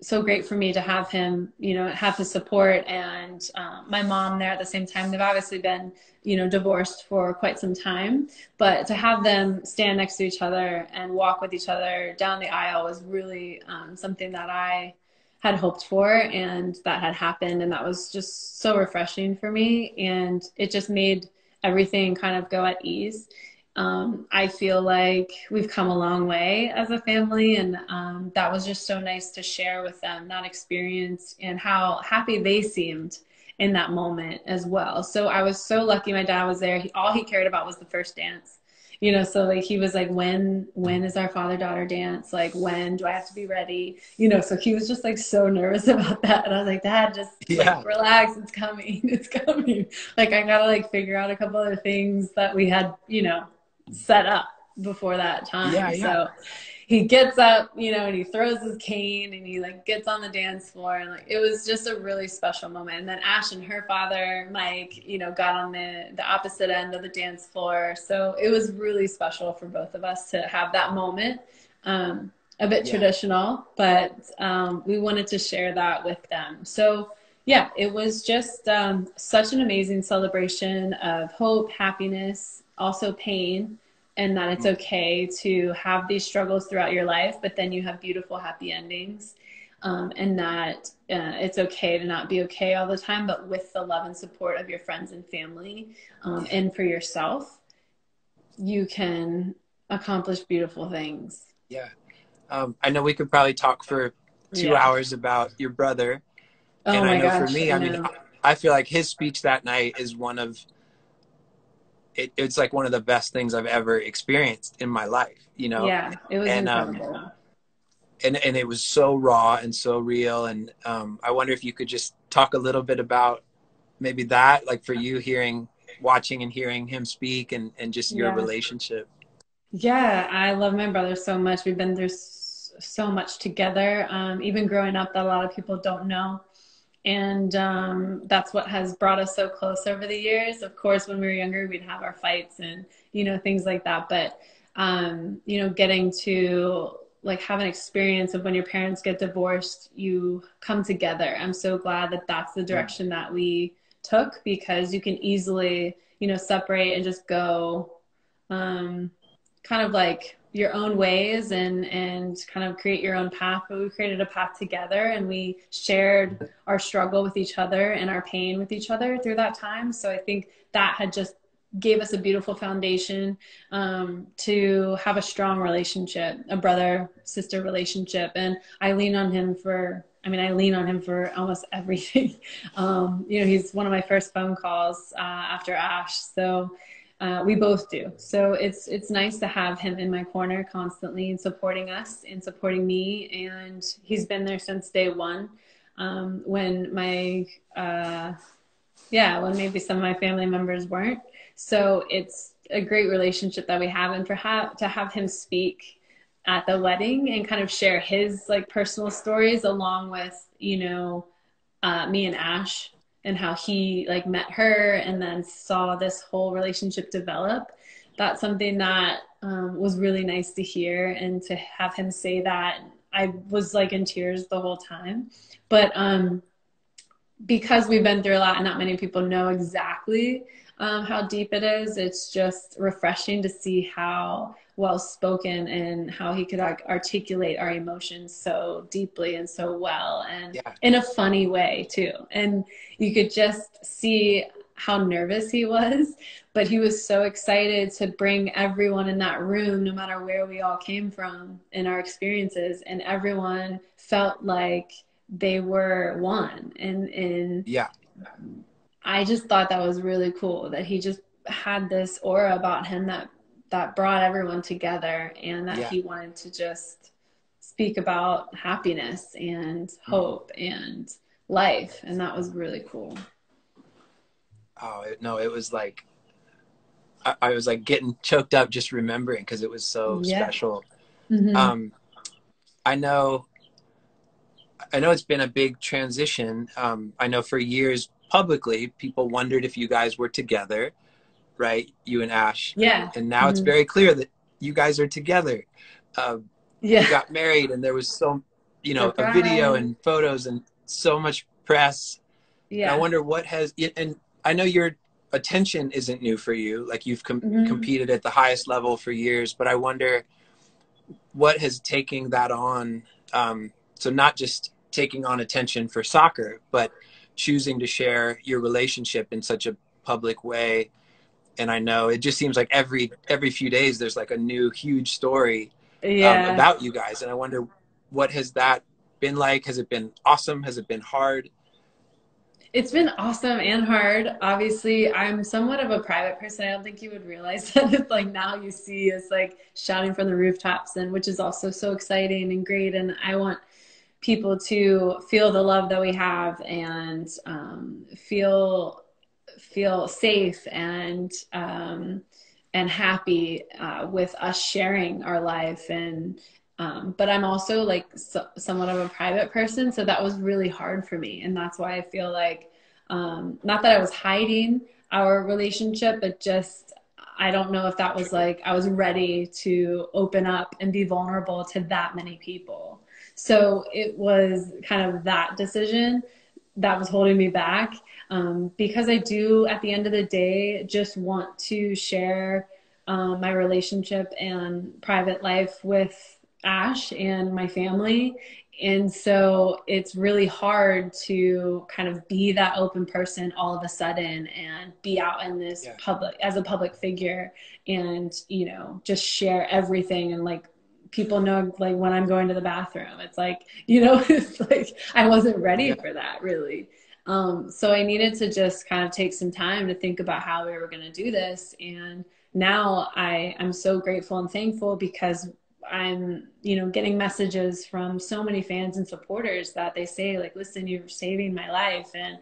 so great for me to have him, you know, have his support. And um, my mom there at the same time. They've obviously been, you know, divorced for quite some time, but to have them stand next to each other and walk with each other down the aisle was really um, something that I had hoped for and that had happened. And that was just so refreshing for me. And it just made everything kind of go at ease um, I feel like we've come a long way as a family, and um, that was just so nice to share with them that experience and how happy they seemed in that moment as well. So I was so lucky my dad was there. He, all he cared about was the first dance you know so like he was like when when is our father daughter dance like when do i have to be ready you know so he was just like so nervous [laughs] about that and i was like dad just yeah. like relax it's coming [laughs] it's coming like i gotta like figure out a couple other things that we had you know set up before that time yeah, yeah. so he gets up, you know, and he throws his cane and he like gets on the dance floor and like it was just a really special moment. And then Ash and her father, Mike, you know, got on the the opposite end of the dance floor. So it was really special for both of us to have that moment. Um, a bit yeah. traditional, but um, we wanted to share that with them. So yeah, it was just um, such an amazing celebration of hope, happiness, also pain and that it's mm. okay to have these struggles throughout your life, but then you have beautiful, happy endings. Um, and that uh, it's okay to not be okay all the time, but with the love and support of your friends and family um, and for yourself, you can accomplish beautiful things. Yeah. Um, I know we could probably talk for two yeah. hours about your brother. Oh and I know gosh, for me, I, I mean, I feel like his speech that night is one of it, it's like one of the best things I've ever experienced in my life, you know? Yeah, it was and, um, incredible. Um, and, and it was so raw and so real. And um, I wonder if you could just talk a little bit about maybe that, like for you hearing, watching and hearing him speak and, and just your yeah. relationship. Yeah, I love my brother so much. We've been through so much together. Um, even growing up that a lot of people don't know and um, that's what has brought us so close over the years. Of course when we were younger we'd have our fights and you know things like that. But um, you know getting to like have an experience of when your parents get divorced you come together. I'm so glad that that's the direction that we took because you can easily you know separate and just go um, kind of like your own ways and and kind of create your own path but we created a path together and we shared our struggle with each other and our pain with each other through that time so i think that had just gave us a beautiful foundation um, to have a strong relationship a brother sister relationship and i lean on him for I mean, I lean on him for almost [laughs] everything. Um, you know, he's one of my first phone calls uh, after Ash. So uh, we both do. So it's it's nice to have him in my corner constantly and supporting us and supporting me. And he's been there since day one. Um, when my uh, yeah, when maybe some of my family members weren't. So it's a great relationship that we have, and for ha- to have him speak at the wedding and kind of share his like personal stories along with you know uh, me and Ash and how he like met her and then saw this whole relationship develop that's something that um, was really nice to hear and to have him say that. I was like in tears the whole time. But um, because we've been through a lot and not many people know exactly um, how deep it is it's just refreshing to see how well spoken and how he could articulate our emotions so deeply and so well and yeah. in a funny way too. And you could just see how nervous he was but he was so excited to bring everyone in that room no matter where we all came from in our experiences and everyone felt like they were one. And and yeah. I just thought that was really cool that he just had this aura about him that that brought everyone together and that yeah. he wanted to just speak about happiness and mm-hmm. hope mm. and life and that was really cool oh no it was like I, I was like getting choked up just remembering because it was so yeah. special mm-hmm. um i know i know it's been a big transition um i know for years publicly people wondered if you guys were together right? You and Ash. Yeah. And now mm-hmm. it's very clear that you guys are together. Uh, yeah. You got married, and there was so, you know, Surprise. a video and photos and so much press. Yeah. And I wonder what has, and I know your attention isn't new for you. Like you've com- mm-hmm. competed at the highest level for years, but I wonder what has taken that on. Um, so not just taking on attention for soccer, but choosing to share your relationship in such a public way and I know it just seems like every every few days there's like a new huge story Yeah. um, about you guys, and I wonder what has that been like? Has it been awesome? Has it been hard? It's been awesome and hard. Obviously, I'm somewhat of a private person. I don't think you would realize [laughs] that. It's like now you see us like shouting from the rooftops, and which is also so exciting and great. And I want people to feel the love that we have and um, feel feel safe and um, and happy uh, with us sharing our life. And um, but I'm also like so, somewhat of a private person, so that was really hard for me, and that's why I feel like um, not that I was hiding our relationship, but just I don't know if that was like I was ready to open up and be vulnerable to that many people. So it was kind of that decision that was holding me back um, because I do at the end of the day just want to share um, my relationship and private life with Ash and my family. And so it's really hard to kind of be that open person all of a sudden and be out in this Yeah. public as a public figure and, you know, just share everything and like people know like when I'm going to the bathroom. It's like, you know, [laughs] it's like I wasn't ready Yeah. for that really. Um, so I needed to just kind of take some time to think about how we were going to do this. And now I, I'm so grateful and thankful because I'm, you know, getting messages from so many fans and supporters that they say, like, listen, you're saving my life. And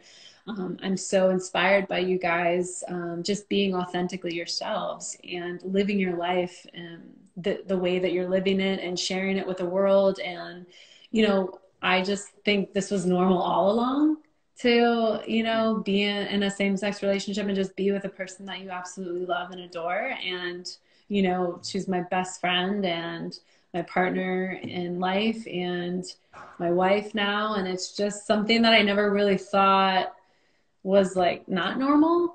um, I'm so inspired by you guys um, just being authentically yourselves and living your life and the, the way that you're living it and sharing it with the world. And, you know, I just think this was normal all along to, you know, be in, in a same sex relationship and just be with a person that you absolutely love and adore. And, you know, she's my best friend and my partner in life and my wife now. And it's just something that I never really thought was like not normal.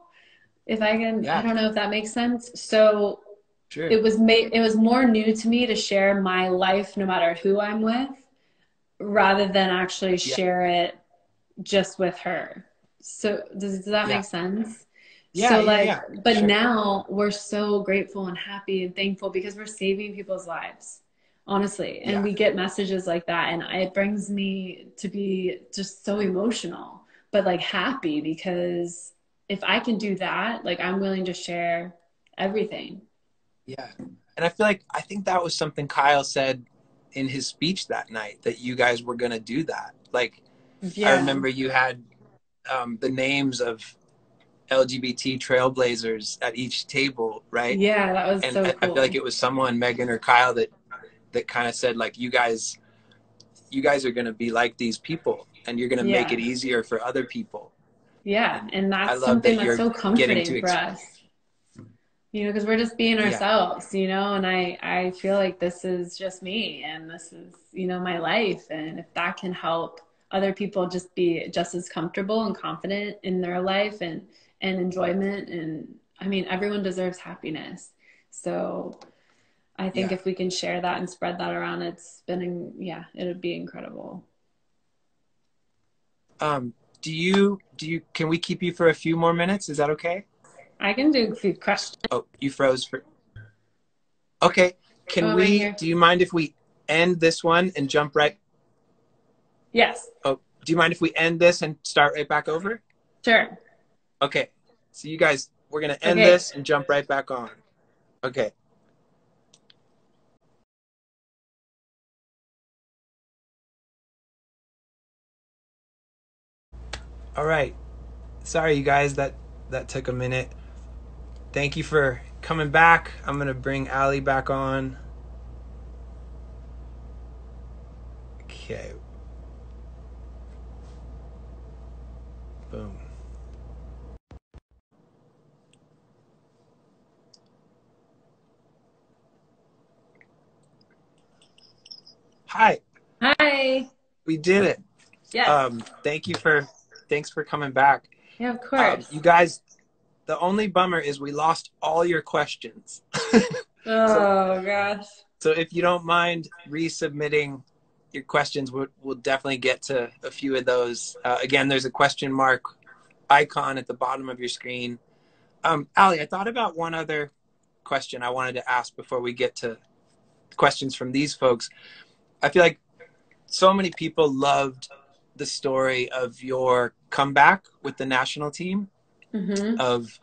If I can, Yeah. I don't know if that makes sense. So Sure. it was made, it was more new to me to share my life no matter who I'm with rather than actually Yeah. share it just with her. So does, does that Yeah. make sense? Yeah, so yeah, like yeah. but Sure. now we're so grateful and happy and thankful because we're saving people's lives honestly and Yeah. we get messages like that and it brings me to be just so emotional but like happy because if i can do that like i'm willing to share everything Yeah. And I feel like I think that was something Kyle said in his speech that night that you guys were going to do that. Like I remember you had um, the names of LGBT trailblazers at each table, right? yeah that was And so I, cool I feel like it was someone, Megan or Kyle, that that kind of said like, you guys, you guys are going to be like these people, and you're going to make it easier for other people. Yeah, and I that's love something that that's so comforting to for us. You know, because we're just being Yeah. ourselves, you know, and I I feel like this is just me and this is, you know, my life and if that can help other people just be just as comfortable and confident in their life and and enjoyment and I mean, everyone deserves happiness. So I think Yeah. if we can share that and spread that around, it's been yeah, it would be incredible. Um, do you do you can we keep you for a few more minutes? Is that okay? I can do a few questions. Oh, you froze for. Okay, can Oh, we? here. Do you mind if we end this one and jump right? Yes, Oh, do you mind if we end this and start right back over? sure. Okay, so you guys, we're gonna end Okay. this and jump right back on. Okay. All right. Sorry, you guys. That that took a minute. Thank you for coming back. I'm gonna bring Ali back on. Okay. Hi, Hi. we did it. Yes. Um, thank you for, thanks for coming back. yeah, of Um, course. you guys, the only bummer is we lost all your questions. [laughs] oh gosh. So if you don't mind resubmitting your questions, we'll, we'll definitely get to a few of those. Uh, again, there's a question mark icon at the bottom of your screen. Um, Ali, I thought about one other question I wanted to ask before we get to questions from these folks. I feel like so many people loved the story of your comeback with the national team, Mm-hmm. of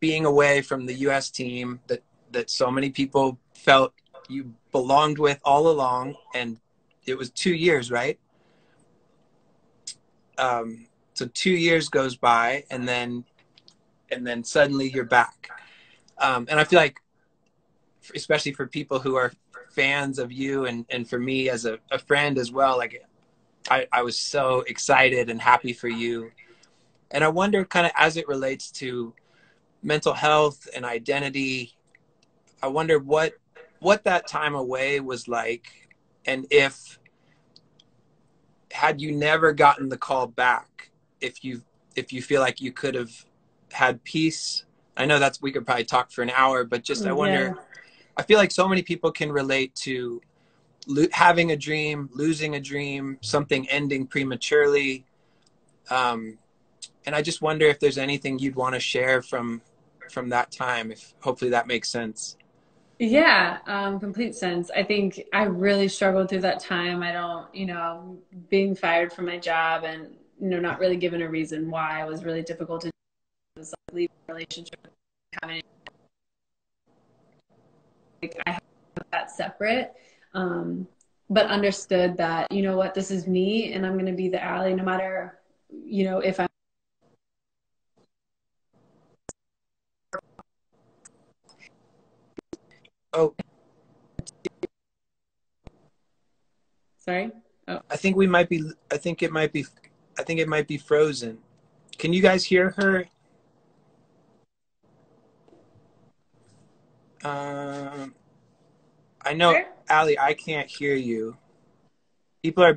being away from the U.S. team that that so many people felt you belonged with all along, and it was two years, right? Um, so two years goes by, and then and then suddenly you're back. Um, and I feel like, especially for people who are fans of you, and and for me as a, a friend as well, like I, I was so excited and happy for you. And I wonder, kind of as it relates to mental health and identity, I wonder what what that time away was like, and if had you never gotten the call back, if you if you feel like you could have had peace. I know that's we could probably talk for an hour, but just I mm, wonder. Yeah. I feel like so many people can relate to lo- having a dream, losing a dream, something ending prematurely. Um, and I just wonder if there's anything you'd want to share from from that time. If hopefully that makes sense. Yeah, um, complete sense. I think I really struggled through that time. I don't, you know, being fired from my job and, you know, not really given a reason why it was really difficult to leave a relationship having like I have that separate. Um, but understood that, you know what, this is me and I'm gonna be the ally no matter, you know, if I'm Oh, sorry. Oh. I think we might be. I think it might be. I think it might be frozen. Can you guys hear her? Um, I know. Ali. I can't hear you. People are.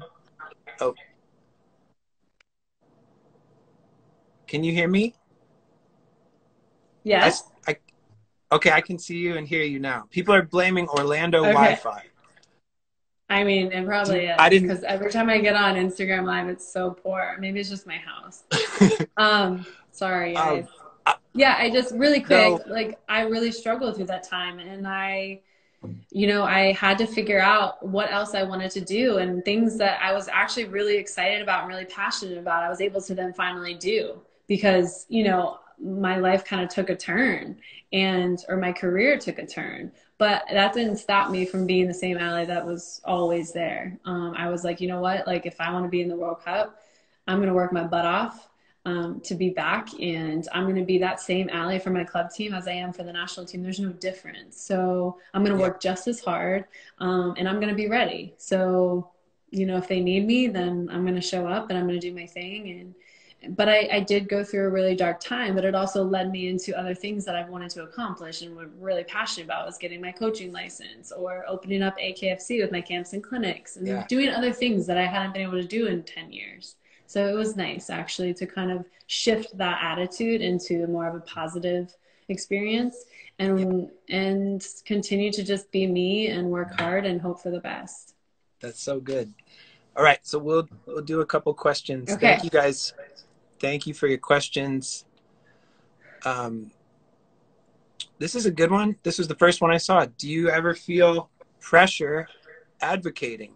Oh. Can you hear me? Yes. I, I, okay, I can see you and hear you now. People are blaming Orlando Okay. Wi-Fi. I mean, it probably is. I didn't- because every time I get on Instagram Live, it's so poor. Maybe it's just my house. [laughs] um, sorry, Um, guys. I- yeah, I just really quick, No. like I really struggled through that time, and I, you know, I had to figure out what else I wanted to do, and things that I was actually really excited about and really passionate about. I was able to then finally do because you know my life kind of took a turn and or my career took a turn but that didn't stop me from being the same ally that was always there um, i was like you know what like if i want to be in the world cup i'm going to work my butt off um, to be back and i'm going to be that same ally for my club team as i am for the national team. There's no difference. So i'm going to work just as hard um, and i'm going to be ready. So you know if they need me then i'm going to show up and i'm going to do my thing. And but I, I did go through a really dark time but it also led me into other things that i've wanted to accomplish and were really passionate about was getting my coaching license or opening up akfc with my camps and clinics and Yeah. doing other things that i hadn't been able to do in 10 years so it was nice actually to kind of shift that attitude into more of a positive experience and and continue to just be me and work hard and hope for the best That's so good. All right, so we'll we'll do a couple questions. Okay. Thank you guys. Thank you for your questions. Um, this is a good one. This was the first one I saw. Do you ever feel pressure advocating?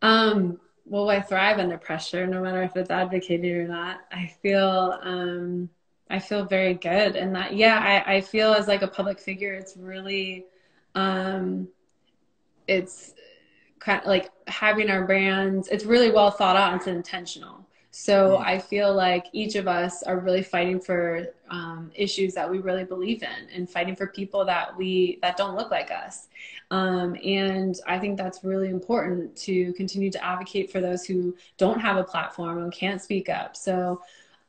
Um, well, I thrive under pressure, no matter if it's advocated or not. I feel, um, I feel very good, and that, yeah, I, I feel as like a public figure, it's really, um, it's kind of like having our brands. It's really well thought out. It's intentional. So I feel like each of us are really fighting for um, issues that we really believe in, and fighting for people that we that don't look like us. Um, and I think that's really important to continue to advocate for those who don't have a platform and can't speak up. So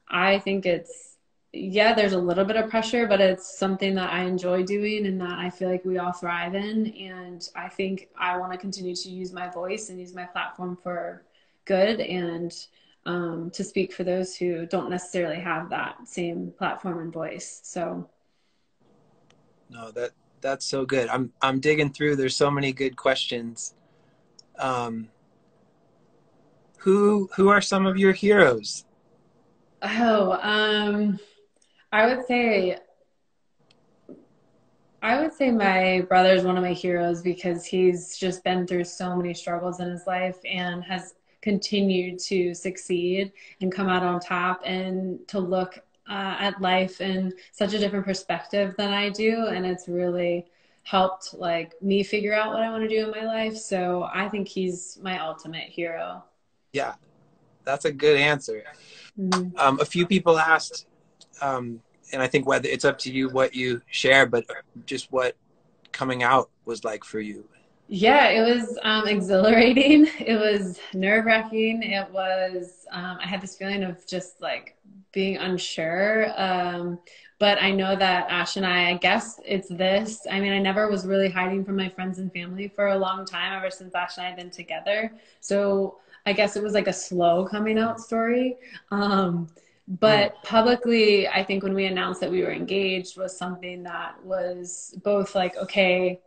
I think it's, yeah, there's a little bit of pressure, but it's something that I enjoy doing and that I feel like we all thrive in. And I think I want to continue to use my voice and use my platform for good and um, to speak for those who don't necessarily have that same platform and voice. So, No, that that's so good. I'm I'm digging through. There's so many good questions. Um, who who are some of your heroes? Oh, um, I would say I would say my brother is one of my heroes because he's just been through so many struggles in his life and has continued to succeed and come out on top and to look uh, at life in such a different perspective than I do. And it's really helped like me figure out what I want to do in my life. So I think he's my ultimate hero. Yeah, that's a good answer. Mm-hmm. Um, a few people asked, um, and I think whether it's up to you what you share, but just what coming out was like for you. Yeah, it was um, exhilarating. [laughs] It was nerve wracking. It was, um, I had this feeling of just like being unsure. Um, but I know that Ash and I, I guess it's this. I mean, I never was really hiding from my friends and family for a long time, ever since Ash and I had been together. So I guess it was like a slow coming out story. Um, but publicly i think when we announced that we were engaged was something that was both like okay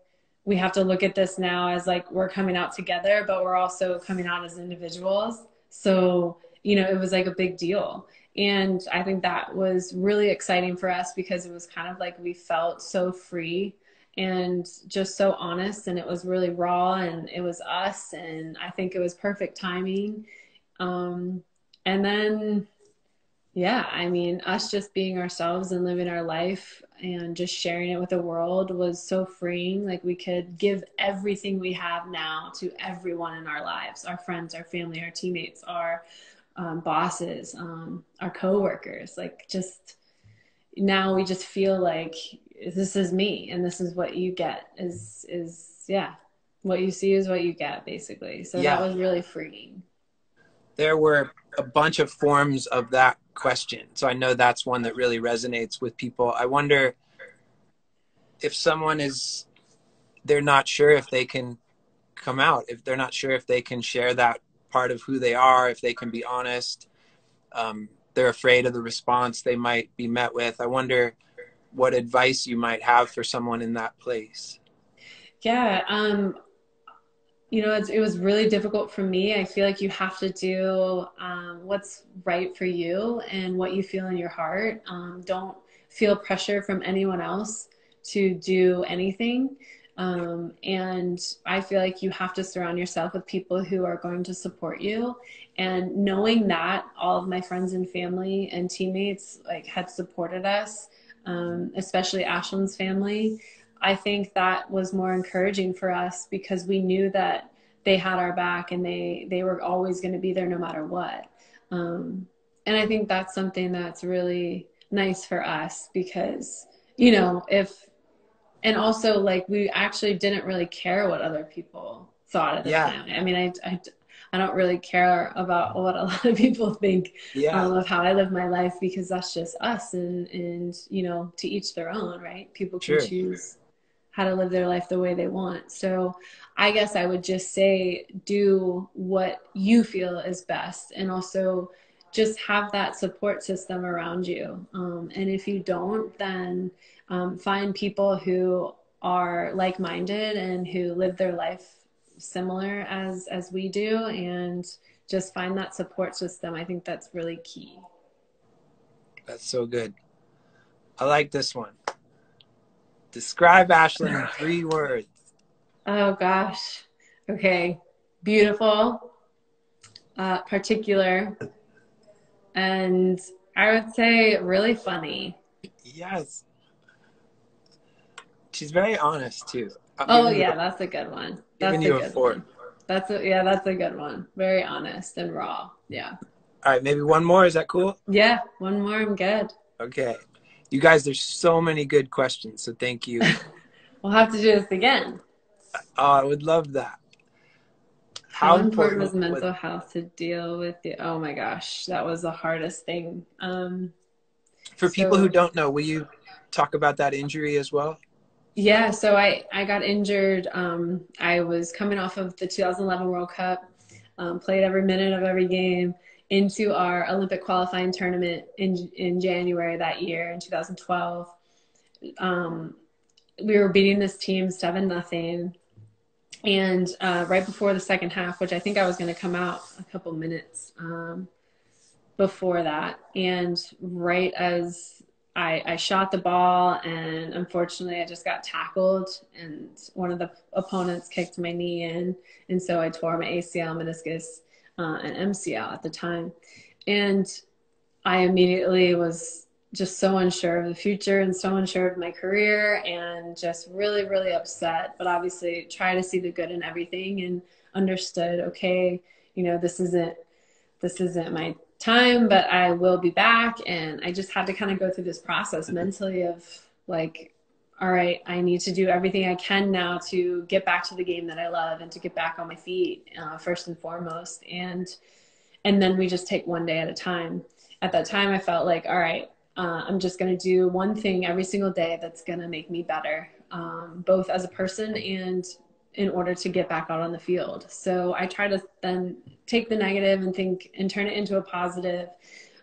we have to look at this now as like we're coming out together but we're also coming out as individuals. So you know it was like a big deal. And i think that was really exciting for us because it was kind of like we felt so free and just so honest and it was really raw and it was us and i think it was perfect timing. Um, and then yeah, I mean, us just being ourselves and living our life and just sharing it with the world was so freeing. Like we could give everything we have now to everyone in our lives our friends, our family, our teammates, our um, bosses, um, our coworkers. Like just now we just feel like this is me and this is what you get is, is, yeah, what you see is what you get basically. So yeah. that was really freeing. There were a bunch of forms of that question. So I know that's one that really resonates with people. I wonder if someone is they're not sure if they can come out, if they're not sure if they can share that part of who they are, if they can be honest. Um, they're afraid of the response they might be met with. I wonder what advice you might have for someone in that place. Yeah, um, you know, it was really difficult for me. I feel like you have to do um, what's right for you and what you feel in your heart. Um, don't feel pressure from anyone else to do anything. Um, and I feel like you have to surround yourself with people who are going to support you. And knowing that all of my friends and family and teammates like had supported us, um, especially Ashlyn's family, I think that was more encouraging for us because we knew that they had our back and they they were always going to be there no matter what. Um, and I think that's something that's really nice for us because you know if and also like we actually didn't really care what other people thought of the yeah. I mean, I, I I don't really care about what a [laughs] lot of people think yeah. um, of how I live my life because that's just us and and you know to each their own, right? People can sure. choose how to live their life the way they want. So I guess I would just say do what you feel is best and also just have that support system around you. Um, and if you don't, then um, find people who are like-minded and who live their life similar as as we do and just find that support system. I think that's really key. That's so good. I like this one. Describe Ashlyn in three words. Oh gosh. Okay. Beautiful, uh, particular, and I would say really funny. Yes. She's very honest too. I'm oh yeah, you, that's a good one. That's a good a one. That's a, yeah, that's a good one. Very honest and raw. Yeah. All right, maybe one more. Is that cool? Yeah, one more. I'm good. Okay. You guys, there's so many good questions, so thank you. [laughs] we'll have to do this again. Oh, I would love that. How, How important, was mental with... health to deal with? The, oh my gosh, that was the hardest thing. Um, For so, people who don't know, will you talk about that injury as well? Yeah, so I, I got injured. Um, I was coming off of the 2011 World Cup, um, played every minute of every game into our Olympic qualifying tournament in in January that year in 2012. Um, we were beating this team seven nothing, and uh, right before the second half, which I think I was going to come out a couple minutes um, before that, and right as I, I shot the ball and unfortunately I just got tackled and one of the opponents kicked my knee in. And so I tore my ACL, meniscus, uh, MCL at the time. And I immediately was just so unsure of the future and so unsure of my career and just really, really upset. But obviously, try to see the good in everything and understood, okay, you know, this isn't this isn't my time, but I will be back. And I just had to kind of go through this process mentally of like, all right, I need to do everything I can now to get back to the game that I love and to get back on my feet uh, first and foremost. And and then we just take one day at a time. At that time, I felt like, all right, uh, I'm just going to do one thing every single day that's going to make me better, um, both as a person and in order to get back out on the field. So I try to then take the negative and think and turn it into a positive,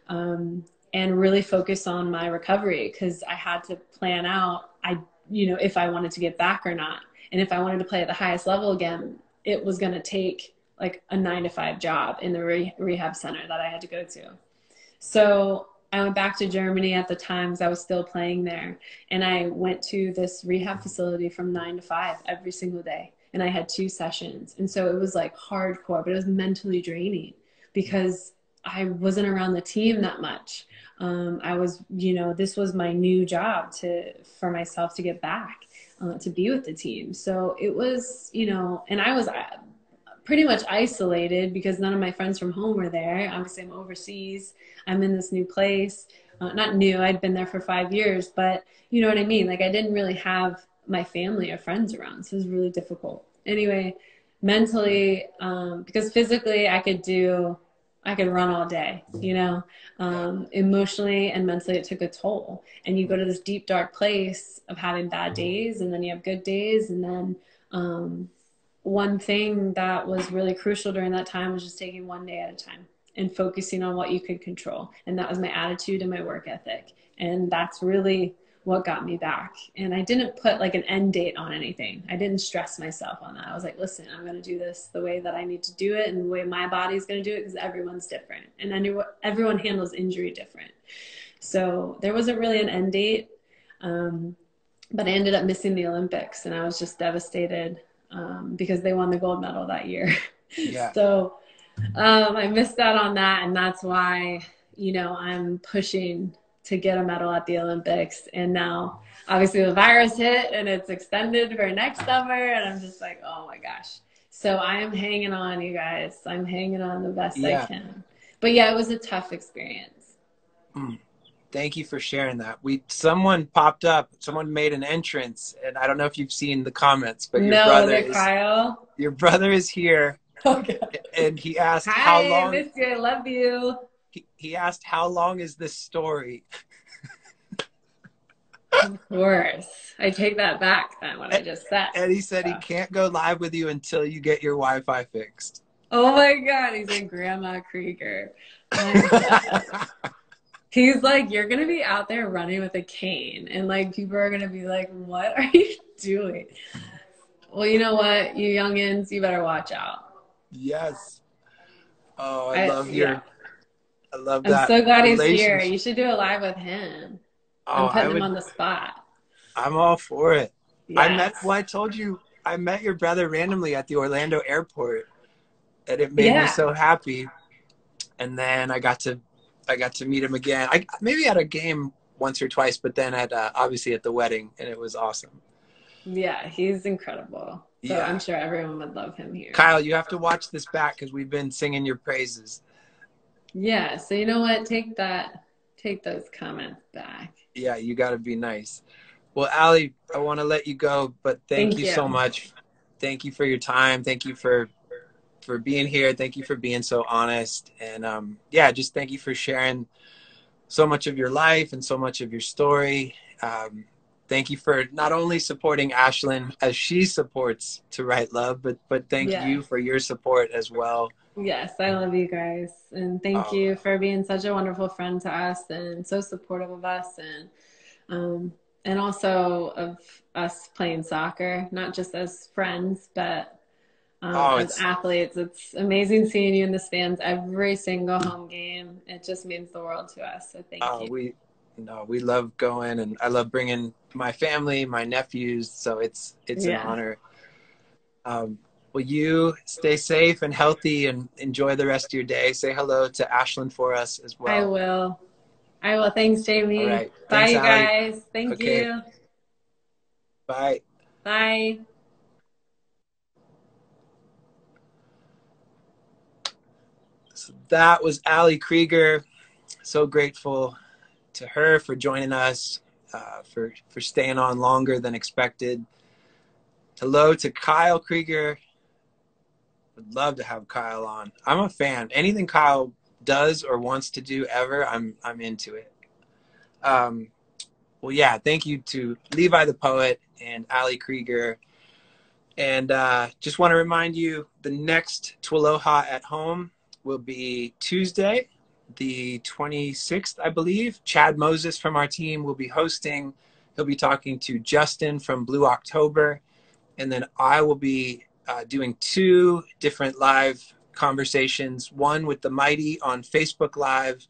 um, and really focus on my recovery because I had to plan out I you know if I wanted to get back or not, and if I wanted to play at the highest level again, it was going to take like a nine to five job in the re- rehab center that I had to go to. So I went back to Germany at the times I was still playing there, and I went to this rehab facility from nine to five every single day and I had two sessions. And so it was like hardcore, but it was mentally draining because I wasn't around the team that much. Um, I was, you know, this was my new job to for myself to get back uh, to be with the team. So it was, you know, and I was uh, pretty much isolated because none of my friends from home were there. Obviously, I'm overseas. I'm in this new place. Uh, not new. I'd been there for five years, but you know what I mean. Like I didn't really have my family or friends around. So it was really difficult. Anyway, mentally, um, because physically I could do, I could run all day, you know, um, emotionally and mentally it took a toll. And you go to this deep, dark place of having bad days and then you have good days. And then, um, one thing that was really crucial during that time was just taking one day at a time and focusing on what you could control. And that was my attitude and my work ethic. And that's really what got me back. And I didn't put like an end date on anything. I didn't stress myself on that. I was like, listen, I'm going to do this the way that I need to do it and the way my body's going to do it because everyone's different and everyone handles injury different. So there wasn't really an end date. Um, but I ended up missing the Olympics and I was just devastated um, because they won the gold medal that year. [laughs] Yeah. so um, I missed out on that. And that's why, you know, I'm pushing to get a medal at the Olympics. And now, obviously, the virus hit and it's extended for next summer. And I'm just like, oh my gosh. So I am hanging on, you guys. I'm hanging on the best yeah. I can. But yeah, it was a tough experience. Mm. Thank you for sharing that. We someone popped up, someone made an entrance, and I don't know if you've seen the comments, but your no, brother is Kyle. your brother is here. [laughs] Okay. And he asked Hi, how long. Miss you. I love you he, he asked, How long is this story? of course. I take that back then, what and, I just said. And he said he can't go live with you until you get your Wi Fi fixed. Oh my God. He's like Grandma Krieger. [laughs] he's like, You're going to be out there running with a cane. And like, people are going to be like, What are you doing? Well, you know what, you youngins, you better watch out. Yes. Oh, I, I love your yeah. I love that. I'm so glad he's here. You should do a live with him. Oh, I'm putting would, him on the spot. I'm all for it. Yes. I met. Well, I told you I met your brother randomly at the Orlando airport, and it made yeah. me so happy. And then I got to, I got to meet him again. I maybe at a game once or twice, but then at uh, obviously at the wedding, and it was awesome. Yeah, he's incredible. So yeah. I'm sure everyone would love him here. Kyle, you have to watch this back because we've been singing your praises. Yeah. So you know what? Take that. Take those comments back. Yeah, you got to be nice. Well, Ali, I want to let you go, but thank, thank you, you so much. Thank you for your time. Thank you for for being here. Thank you for being so honest. And um, yeah, just thank you for sharing so much of your life and so much of your story. Um, thank you for not only supporting Ashlyn as she supports To Write Love, but but thank yeah. you for your support as well. Yes, I love you guys. And thank oh. you for being such a wonderful friend to us and so supportive of us and um, and also of us playing soccer, not just as friends, but um, oh, as athletes. It's amazing seeing you in the stands every single home game. It just means the world to us. So thank uh, you. We no, we love going, and I love bringing my family, my nephews. So it's it's Yeah. an honor. Um, will you stay safe and healthy and enjoy the rest of your day? Say hello to Ashlyn for us as well. I will. I will. Thanks, Jamie. Right. Bye, Thanks, you Ali. guys. Thank Okay. you. Bye. Bye. So that was Ali Krieger. So grateful to her for joining us, uh, for for staying on longer than expected. Hello to Kyle Krieger. Would love to have Kyle on. I'm a fan. Anything Kyle does or wants to do ever, I'm I'm into it. Um, well, yeah. Thank you to Levi the poet and Ali Krieger. And uh, just want to remind you, the next TWLOHA at home will be Tuesday, the 26th, I believe. Chad Moses from our team will be hosting. He'll be talking to Justin from Blue October. And then I will be uh, doing two different live conversations one with the Mighty on Facebook Live,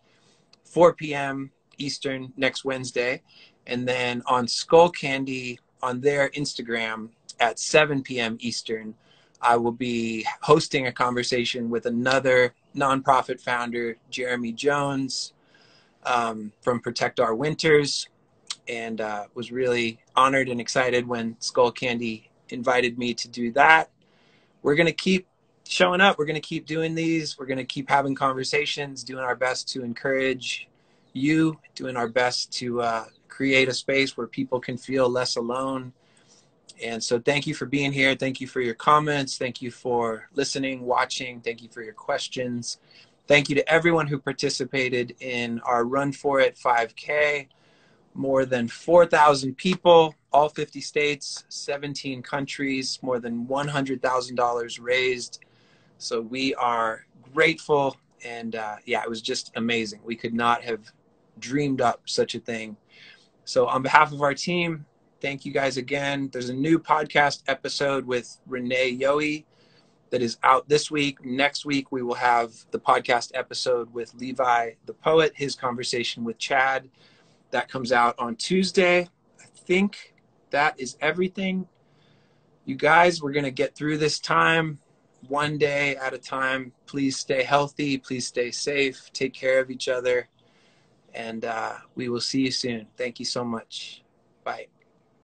4 p.m. Eastern next Wednesday. And then on Skullcandy on their Instagram at 7 p.m. Eastern. I will be hosting a conversation with another nonprofit founder, Jeremy Jones, um, from Protect Our Winters, and uh, was really honored and excited when Skullcandy invited me to do that. We're going to keep showing up. We're going to keep doing these. We're going to keep having conversations, doing our best to encourage you, doing our best to uh, create a space where people can feel less alone and so, thank you for being here. Thank you for your comments. Thank you for listening, watching. Thank you for your questions. Thank you to everyone who participated in our Run For It 5K. More than 4,000 people, all 50 states, 17 countries, more than $100,000 raised. So, we are grateful. And uh, yeah, it was just amazing. We could not have dreamed up such a thing. So, on behalf of our team, thank you guys again. There's a new podcast episode with Renee Yohe that is out this week. Next week, we will have the podcast episode with Levi the poet, his conversation with Chad. That comes out on Tuesday. I think that is everything. You guys, we're going to get through this time one day at a time. Please stay healthy. Please stay safe. Take care of each other. And uh, we will see you soon. Thank you so much. Bye.